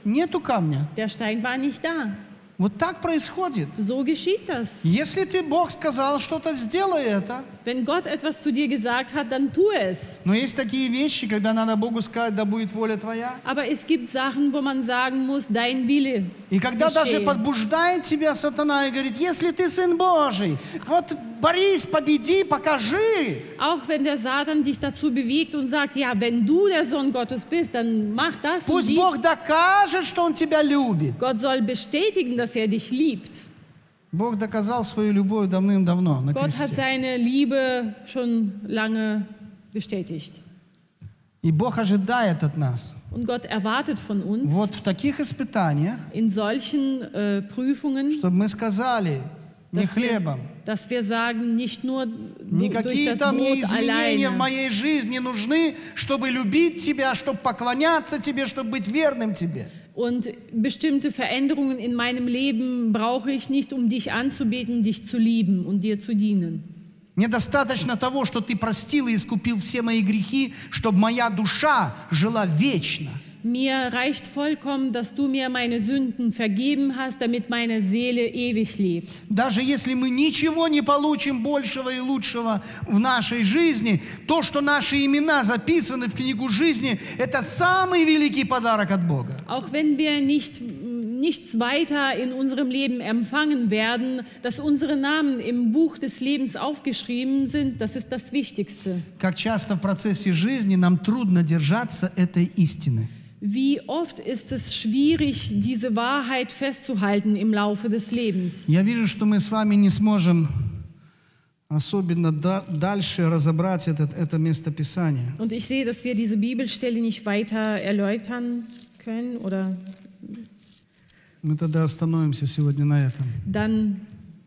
Нету камня. Der Stein war nicht da. Вот так происходит. So geschieht das. Если ты, Бог сказал что-то, сделай это. Wenn Gott etwas zu dir gesagt hat, dann tu es. Но есть такие вещи, когда надо Богу сказать, да будет воля твоя. Aber es gibt Sachen, wo man sagen muss, dein Wille. И когда даже подбуждает тебя сатана и говорит, если ты сын Божий, вот борись, победи, покажи. Auch wenn der Satan dich dazu bewegt und sagt, ja, wenn du der Sohn Gottes bist, dann mach das Пусть. Бог докажет, что Он тебя любит. Gott soll bestätigen, dass er dich liebt. Бог доказал свою любовь давным-давно на Gott hat кресте. seine Liebe schon lange bestätigt. И Бог ожидает от нас. Und Gott erwartet von uns Вот в таких испытаниях, in solchen äh, Prüfungen, чтобы мы сказали, не dass wir, хлебом, dass wir sagen, nicht nur du- durch Никакие das там мне Brot изменения в alleine, моей жизни нужны, чтобы любить Тебя, чтобы поклоняться Тебе, чтобы быть верным Тебе. Und bestimmte Veränderungen in meinem Leben brauche ich nicht, um dich anzubeten, dich zu lieben und dir zu dienen. Мне достаточно того, что Ты простил и искупил все мои грехи, чтобы моя душа жила вечно. Mir reicht vollkommen, dass du mir meine Sünden vergeben hast, damit meine Seele ewig lebt. Даже если мы ничего не получим большего и лучшего в нашей жизни, то, что наши имена записаны в книгу жизни, это самый великий подарок от Бога. Auch wenn wir nicht, nichts weiter in unserem Leben empfangen werden, dass unsere Namen im Buch des Lebens aufgeschrieben sind, das ist das Wichtigste. Как часто в процессе жизни нам трудно держаться этой истины. Wie oft ist es schwierig, diese Wahrheit festzuhalten im Laufe des Lebens. Я вижу, что мы с вами не сможем особенно да- дальше разобрать этот, это местописание. Und ich sehe, dass wir diese Bibelstelle nicht weiter erläutern können oder Мы тогда остановимся сегодня на этом. dann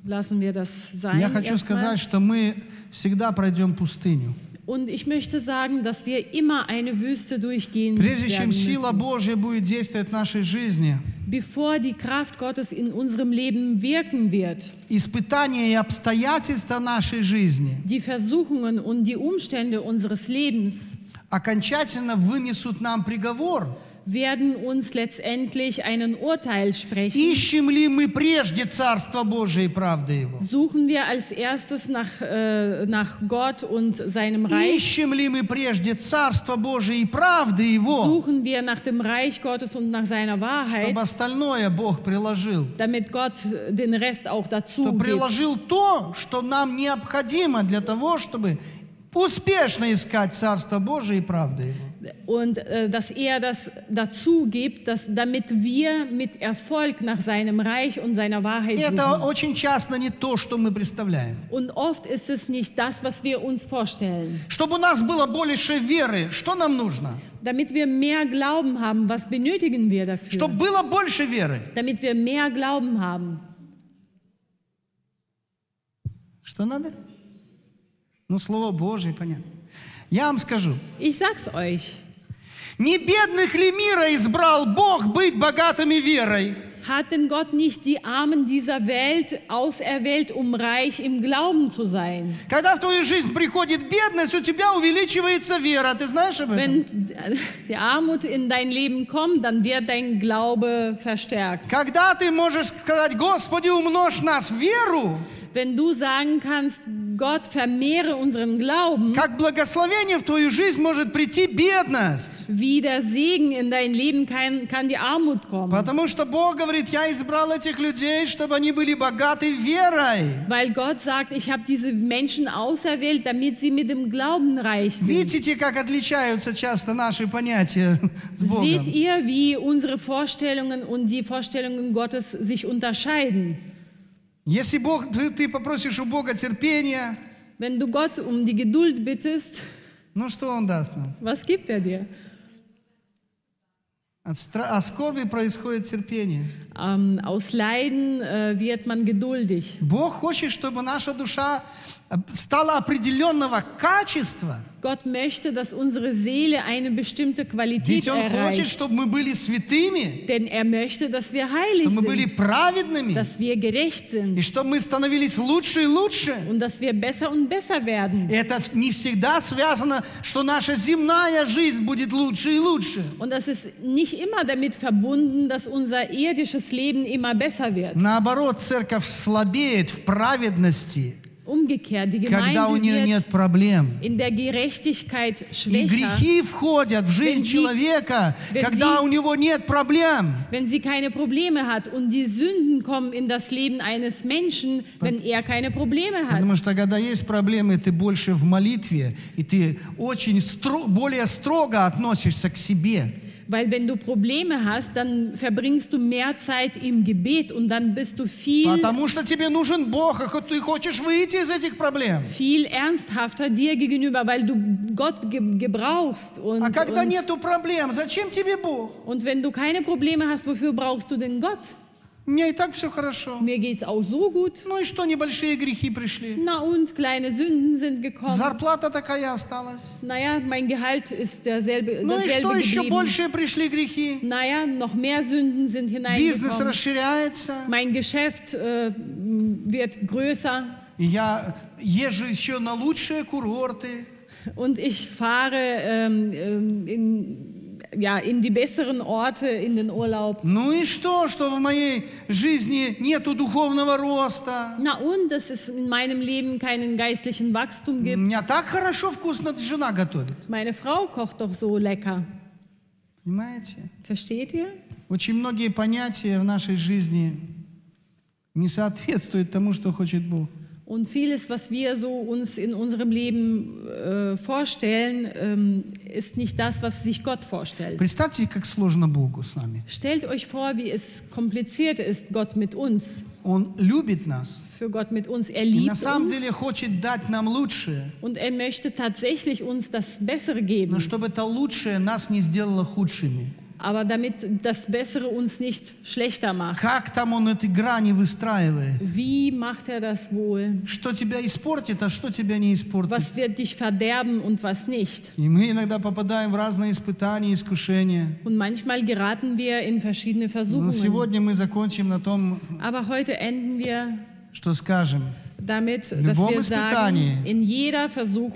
lassen wir das sein. Я хочу erstmal. сказать, что мы всегда пройдем пустыню. Und ich möchte sagen, dass wir immer eine Wüste durchgehen Прежде чем werden сила müssen. Божья будет действовать в нашей жизни, Bevor die Kraft Gottes in unserem Leben wirken wird, испытания и обстоятельства нашей жизни die Versuchungen und die Umstände unseres Lebens окончательно вынесут нам приговор. Werden uns letztendlich einen Urteil sprechen. Ищем ли мы прежде Царство Божие и правды Его? Suchen wir als erstes nach, äh, nach Gott und seinem Reich? Ищем ли мы прежде Царство Божие и правды Его, Suchen wir nach dem Reich Gottes und nach seiner Wahrheit, чтобы остальное Бог приложил? damit Gott den Rest auch dazu Что gibt? приложил то, что нам необходимо для того, чтобы успешно искать Царство Божие и правды Его. Und äh, dass er das dazu gibt, dass, damit wir mit Erfolg nach seinem Reich und seiner Wahrheit suchen. Und oft ist es nicht das, was wir uns vorstellen. Чтобы у нас было больше веры, что нам нужно? Damit wir mehr Glauben haben, was benötigen wir dafür? Чтобы было больше веры. Damit wir mehr Glauben haben. Что надо? Ну, Слово Божие, понятно. Я вам скажу. Ich sag's euch. Не бедных ли мира избрал Бог быть богатыми верой? Hat denn Gott nicht die Armen dieser Welt auserwählt, um reich im Glauben zu sein? Когда в твою жизнь приходит бедность, у тебя увеличивается вера. Ты знаешь об этом? Wenn die Armut in dein Leben kommt, dann wird dein Glaube verstärkt. Когда ты можешь сказать, Господи, умножь нас в веру, Wenn du sagen kannst, Gott vermehre unseren Glauben, как благословение в твою жизнь может прийти бедность. wie der Segen in dein Leben kann, kann die Armut kommen. Потому что Бог говорит, я избрал этих людей, чтобы они были богаты верой. Weil Gott sagt, ich habe diese Menschen auserwählt, damit sie mit dem Glauben reich sind. Видите, как отличаются часто наши понятия с Seht Богом? ihr, wie unsere Vorstellungen und die Vorstellungen Gottes sich unterscheiden? Если Бог, ты, попросишь у Бога терпения, Wenn du Gott um die Geduld bittest, ну что Он даст нам? was gibt er dir? От, стра- от скорби происходит терпение. Ähm, aus Leiden äh, wird man geduldig. Бог хочет, чтобы наша душа стала определенного качества. Gott möchte, dass unsere Seele eine bestimmte Qualität Ведь Он хочет, erreicht. чтобы мы были святыми, Denn er möchte, dass wir heilig чтобы мы были sind, праведными, dass wir gerecht и sind чтобы мы становились лучше и лучше. und dass wir besser und besser werden. И это не всегда связано, что наша земная жизнь будет лучше и лучше. Und das ist nicht immer damit verbunden, dass unser irdisches Leben immer besser wird. Наоборот, церковь слабеет в праведности, Umgekehrt, die когда у нее нет проблем. in der Gerechtigkeit И грехи входят в жизнь sie- человека, когда sie- у него нет проблем. wenn sie keine Probleme hat. Und die Sünden kommen in das Leben eines Menschen, wenn er keine Probleme hat. Потому что когда есть проблемы, ты больше в молитве, и ты очень стро- более строго относишься к себе. Weil wenn du Probleme hast, dann verbringst du mehr Zeit im Gebet und dann bist du viel, Потому что тебе нужен Бог, и ты хочешь выйти из этих проблем. viel ernsthafter dir gegenüber, weil du Gott ge gebrauchst. Und, А когда und, нету проблем, зачем тебе Бог? und wenn du keine Probleme hast, wofür brauchst du denn Gott? У меня и так все хорошо. Mir geht's auch so gut. Ну и что, небольшие грехи пришли. Na und, kleine Sünden sind gekommen. Зарплата такая осталась. Naja, mein Gehalt ist derselbe, Ну и dasselbe что, еще geblieben. больше пришли грехи. Naja, noch mehr Sünden sind Бизнес hineingekommen. расширяется. Mein Geschäft äh, wird größer И я езжу еще на лучшие курорты. und ich fahre ähm, ähm, in, ja, in die besseren Orte in den Urlaub. Ну и что, что в моей жизни нету духовного роста? Na und, dass es in meinem Leben keinen geistlichen Wachstum gibt. меня так хорошо вкусно жена готовит. Meine Frau kocht doch so lecker. Понимаете? Versteht ihr? Очень многие понятия в нашей жизни не соответствуют тому, что хочет Бог. Und vieles, was wir so uns in unserem Leben äh, vorstellen, ähm, ist nicht das, was sich Gott vorstellt. Представьте, как сложно Богу с нами. Stellt euch vor, wie es kompliziert ist, Gott mit uns, Он любит нас. für Gott mit uns. Er И на liebt самом uns деле хочет дать нам лучшее. und er möchte tatsächlich uns das Bessere Но geben. чтобы это лучшее нас не сделало худшими. Aber damit das Bessere uns nicht schlechter macht. Как там он эти грани выстраивает? Wie macht er das wohl? Что тебя испортит, а что тебя не испортит? Was wird dich verderben und was nicht? И мы иногда попадаем в разные испытания, искушения. Und manchmal geraten wir in verschiedene Но Versuchungen. сегодня мы закончим на том, Aber heute enden wir что скажем. Damit, dass wir sagen, in jeder В Versuchung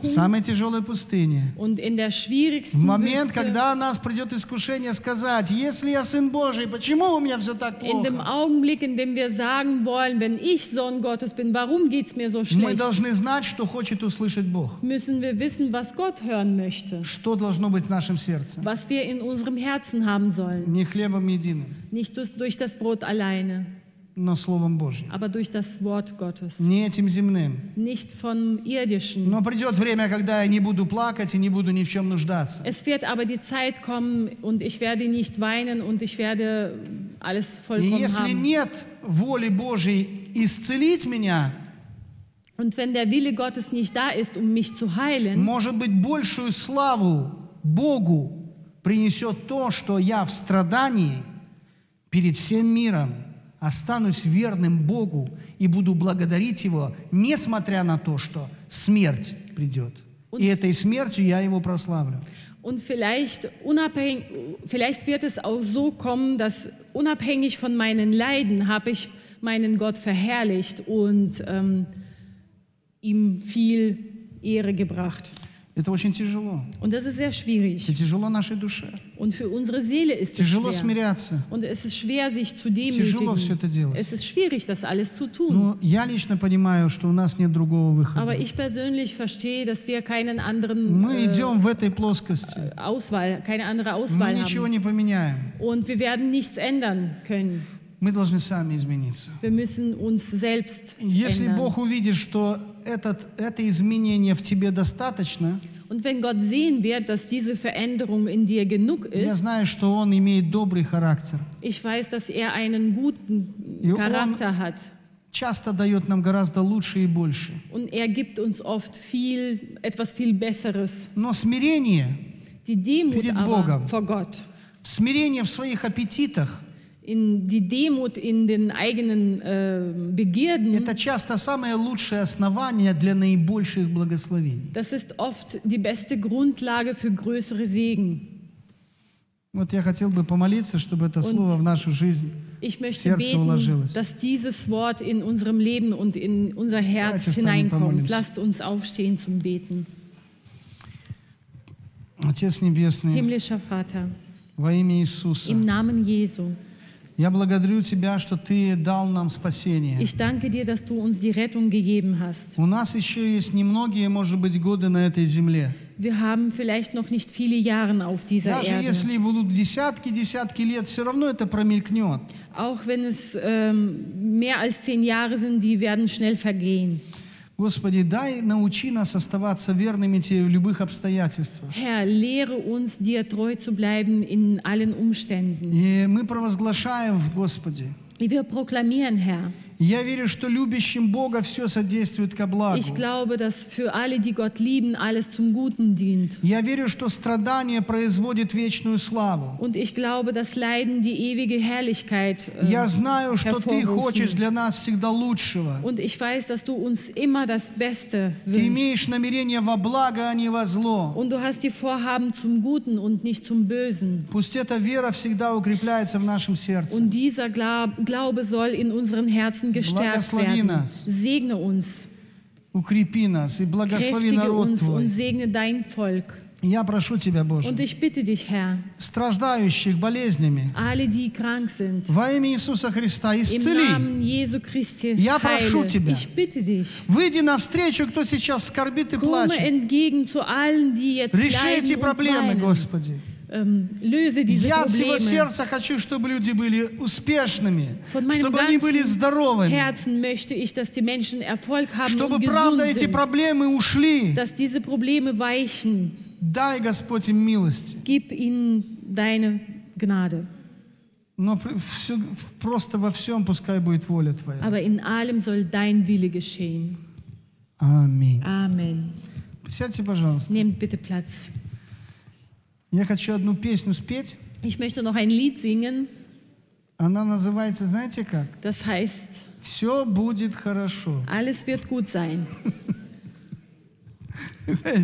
пустыне. und in der В schwierigsten момент, Wüste, когда нас придет искушение сказать, если я Сын Божий, почему у меня все так in dem плохо? Augenblick, in dem wir sagen wollen, wenn ich Sohn Gottes bin, warum geht es mir so Мы schlecht? должны знать, что хочет услышать Бог. Müssen wir wissen, was Gott hören möchte, Что должно быть в нашем сердце. was wir in unserem Herzen haben sollen. Не хлебом единым, Nicht durch das Brot alleine, но Словом Божьим. aber durch das Wort Gottes. Не этим земным. Nicht vom Irdischen. Но придет время, когда я не буду плакать и не буду ни в чем нуждаться. Es wird aber die Zeit kommen und ich werde nicht weinen und ich werde alles И vollkommen если haben. нет воли Божьей исцелить меня, Und wenn der Wille Gottes nicht da ist, um mich zu heilen, может быть, большую славу Богу принесет то, что я в страдании перед всем миром останусь верным Богу и буду благодарить Его, несмотря на то, что смерть придет. И этой смертью я Его прославлю. Und vielleicht, unabhängig, vielleicht wird es auch so kommen, dass unabhängig von meinen Leiden habe ich meinen Gott verherrlicht und ähm, ihm viel Ehre gebracht. Это очень тяжело. Und das ist sehr schwierig. Это тяжело нашей душе. Und für unsere Seele ist es Тяжело schwer. смиряться. Und es ist schwer, sich zu Тяжело все demütigen. это делать. Es ist schwierig, das alles zu tun. Но я лично понимаю, что у нас нет другого выхода. Aber ich persönlich verstehe, dass wir keinen anderen Мы äh, идем в этой плоскости. Auswahl, keine andere Мы Auswahl ничего haben. не поменяем. Und wir werden nichts ändern können. Мы должны сами измениться. Wir müssen uns selbst Если ändern. Бог увидит, что этот, это изменение в тебе достаточно, Und wenn Gott sehen wird, dass diese Veränderung in dir genug я ist, знаю, что Он имеет добрый характер. ich weiß, dass er einen guten Charakter hat. Часто дает нам гораздо лучше и больше. Und er gibt uns oft viel, etwas viel Besseres. Но смирение, Die Demut Перед aber Богом. vor Gott. смирение в своих аппетитах, In die Demut in den eigenen äh, Begierden, это часто самое лучшее основание для наибольших благословений. das ist oft die beste Grundlage für größere Segen. Вот я хотел бы помолиться, чтобы это слово в нашу жизнь Ich möchte Сердце beten, уложилось. dass dieses Wort in unserem Leben und in unser Herz Давайте встанем, hineinkommt. помолимся. Lasst uns aufstehen zum Beten. Отец Небесный, Himmlischer Vater, во имя Иисуса, im Namen Jesu, я благодарю Тебя, что Ты дал нам спасение. ich danke dir, dass du uns die Rettung gegeben hast. У нас еще есть немногие, может быть, годы на этой земле. Wir haben vielleicht noch nicht viele Jahre auf dieser Даже Erde. если будут десятки, десятки лет, все равно это промелькнет. Auch wenn es ähm, mehr als zehn Jahre sind, die werden schnell vergehen. Господи, дай научи нас оставаться верными Тебе в любых обстоятельствах. Herr, lehre uns, dir treu zu bleiben in allen Umständen. И мы провозглашаем в Господе. Wir proklamieren, Herr, Я верю, что любящим Бога все содействует ко благу. ich glaube, dass für alle, die Gott lieben, alles zum Guten dient. Я верю, что страдание производит вечную славу. Und ich glaube, dass Leiden die ewige Herrlichkeit äh, Я знаю, что Ты хочешь для нас всегда лучшего. Und ich weiß, dass du uns immer das Beste Ты wünschst. имеешь намерение во благо, а не во зло. Und du hast die Vorhaben zum Guten und nicht zum Bösen. Пусть эта вера всегда укрепляется в нашем сердце. Und dieser Gla- Glaube soll in unseren Herzen gestärkt Благослови werden. нас. Segne uns, Укрепи нас и благослови kräftige народ uns Твой. und segne dein Volk. Я прошу Тебя, Боже, Und ich bitte dich, Herr, страждающих болезнями, alle, die krank sind, во имя Иисуса Христа, im исцели. Namen Jesu Christi, Я прошу heile. тебя. Ich bitte dich, Выйди навстречу, кто сейчас скорбит и плачет. entgegen zu allen, die jetzt Реши эти проблемы. Господи. Ähm, löse diese Я от всего сердца хочу, чтобы люди были успешными, Von meinem чтобы они были здоровыми, Herzen möchte ich, dass die Menschen Erfolg haben чтобы, und правда, эти sind, проблемы ушли. dass diese Probleme weichen. Дай, Господь, им милости. Gib ihnen deine Gnade. Но всё- просто во всем пускай будет воля Твоя. Aber in allem soll dein Wille geschehen. Аминь. Amen. Присядьте, пожалуйста. Nehmt bitte Platz. Я хочу одну песню спеть. Ich möchte noch ein Lied singen, Она называется, знаете как? das heißt, Все будет хорошо. alles wird gut sein.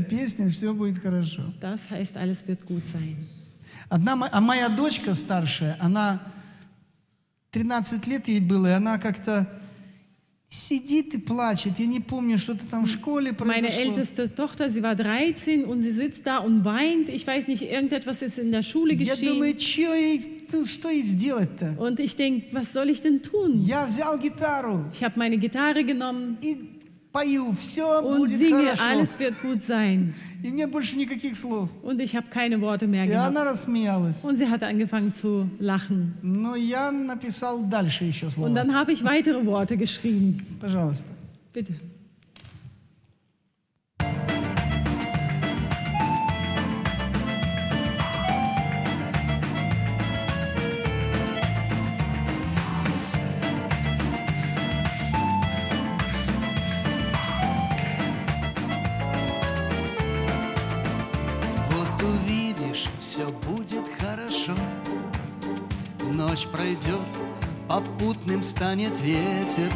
Песня «Все будет хорошо». Das heißt, alles wird gut sein. Одна, а моя дочка старшая, она 13 лет ей было, и она как-то Meine älteste Tochter, sie war 13 und sie sitzt da und weint. Ich weiß nicht, irgendetwas ist in der Schule geschehen. Und ich denke, was soll ich denn tun? Ich habe meine Gitarre genommen. пою, все und будет singe, хорошо. alles wird gut sein. И мне больше никаких слов. Und ich habe keine Worte mehr И gehabt. она рассмеялась. Und sie hat angefangen zu lachen. Но я написал дальше еще Und слова. dann habe ich weitere Worte geschrieben. Пожалуйста. Bitte. Пройдет, попутным станет ветер,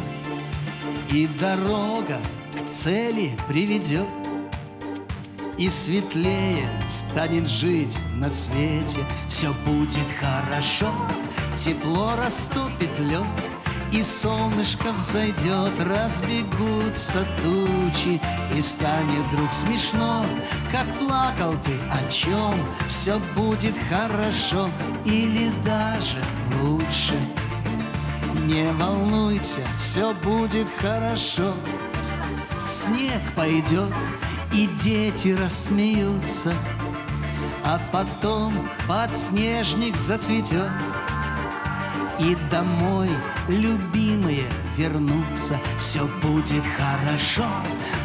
И дорога к цели приведет, И светлее станет жить на свете. Все будет хорошо, тепло растопит лед, и солнышко взойдет, разбегутся тучи, И станет вдруг смешно, как плакал ты, о чем Все будет хорошо или даже лучше. Не волнуйся, все будет хорошо. Снег пойдет, и дети рассмеются, А потом подснежник зацветет, И домой любимые вернутся. Все будет хорошо,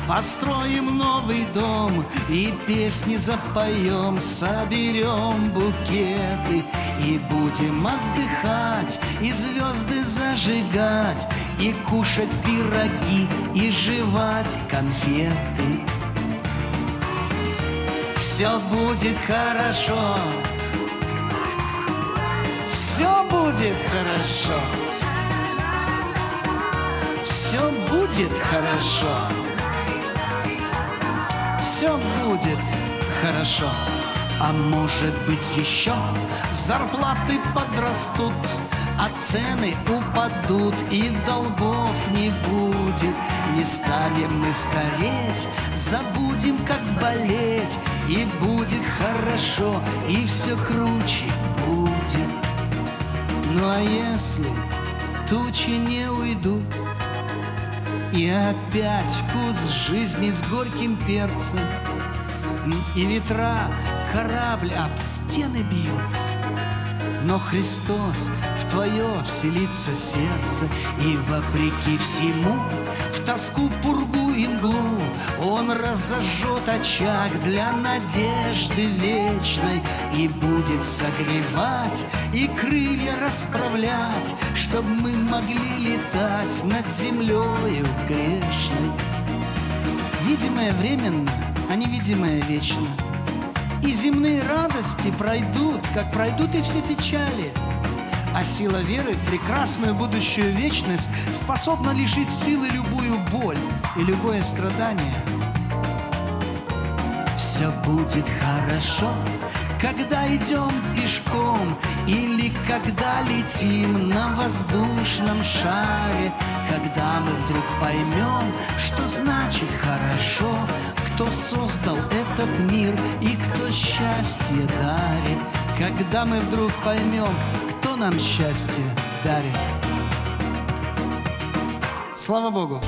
построим новый дом И песни запоем, соберем букеты И будем отдыхать, и звезды зажигать И кушать пироги, и жевать конфеты. Все будет хорошо, все будет хорошо. Все будет хорошо. Все будет хорошо. А может быть еще зарплаты подрастут, а цены упадут и долгов не будет. Не станем мы стареть, забудем, как болеть, и будет хорошо, и все круче будет. Ну а если тучи не уйдут, и опять вкус жизни с горьким перцем, м, И ветра корабль об стены бьют, но Христос в твое вселится сердце, И вопреки всему, в тоску, пургу и мглу, Он разожжет очаг для надежды вечной И будет согревать и крылья расправлять, Чтоб мы могли летать над землею грешной. Видимое временно, а невидимое вечно. И земные радости пройдут, как пройдут и все печали. А сила веры в прекрасную будущую вечность способна лишить силы любую боль и любое страдание. Все будет хорошо, когда идем пешком или когда летим на воздушном шаре, когда мы вдруг поймем, что значит хорошо, кто создал этот мир и кто счастье дарит, когда мы вдруг поймем, кто нам счастье дарит. Слава Богу!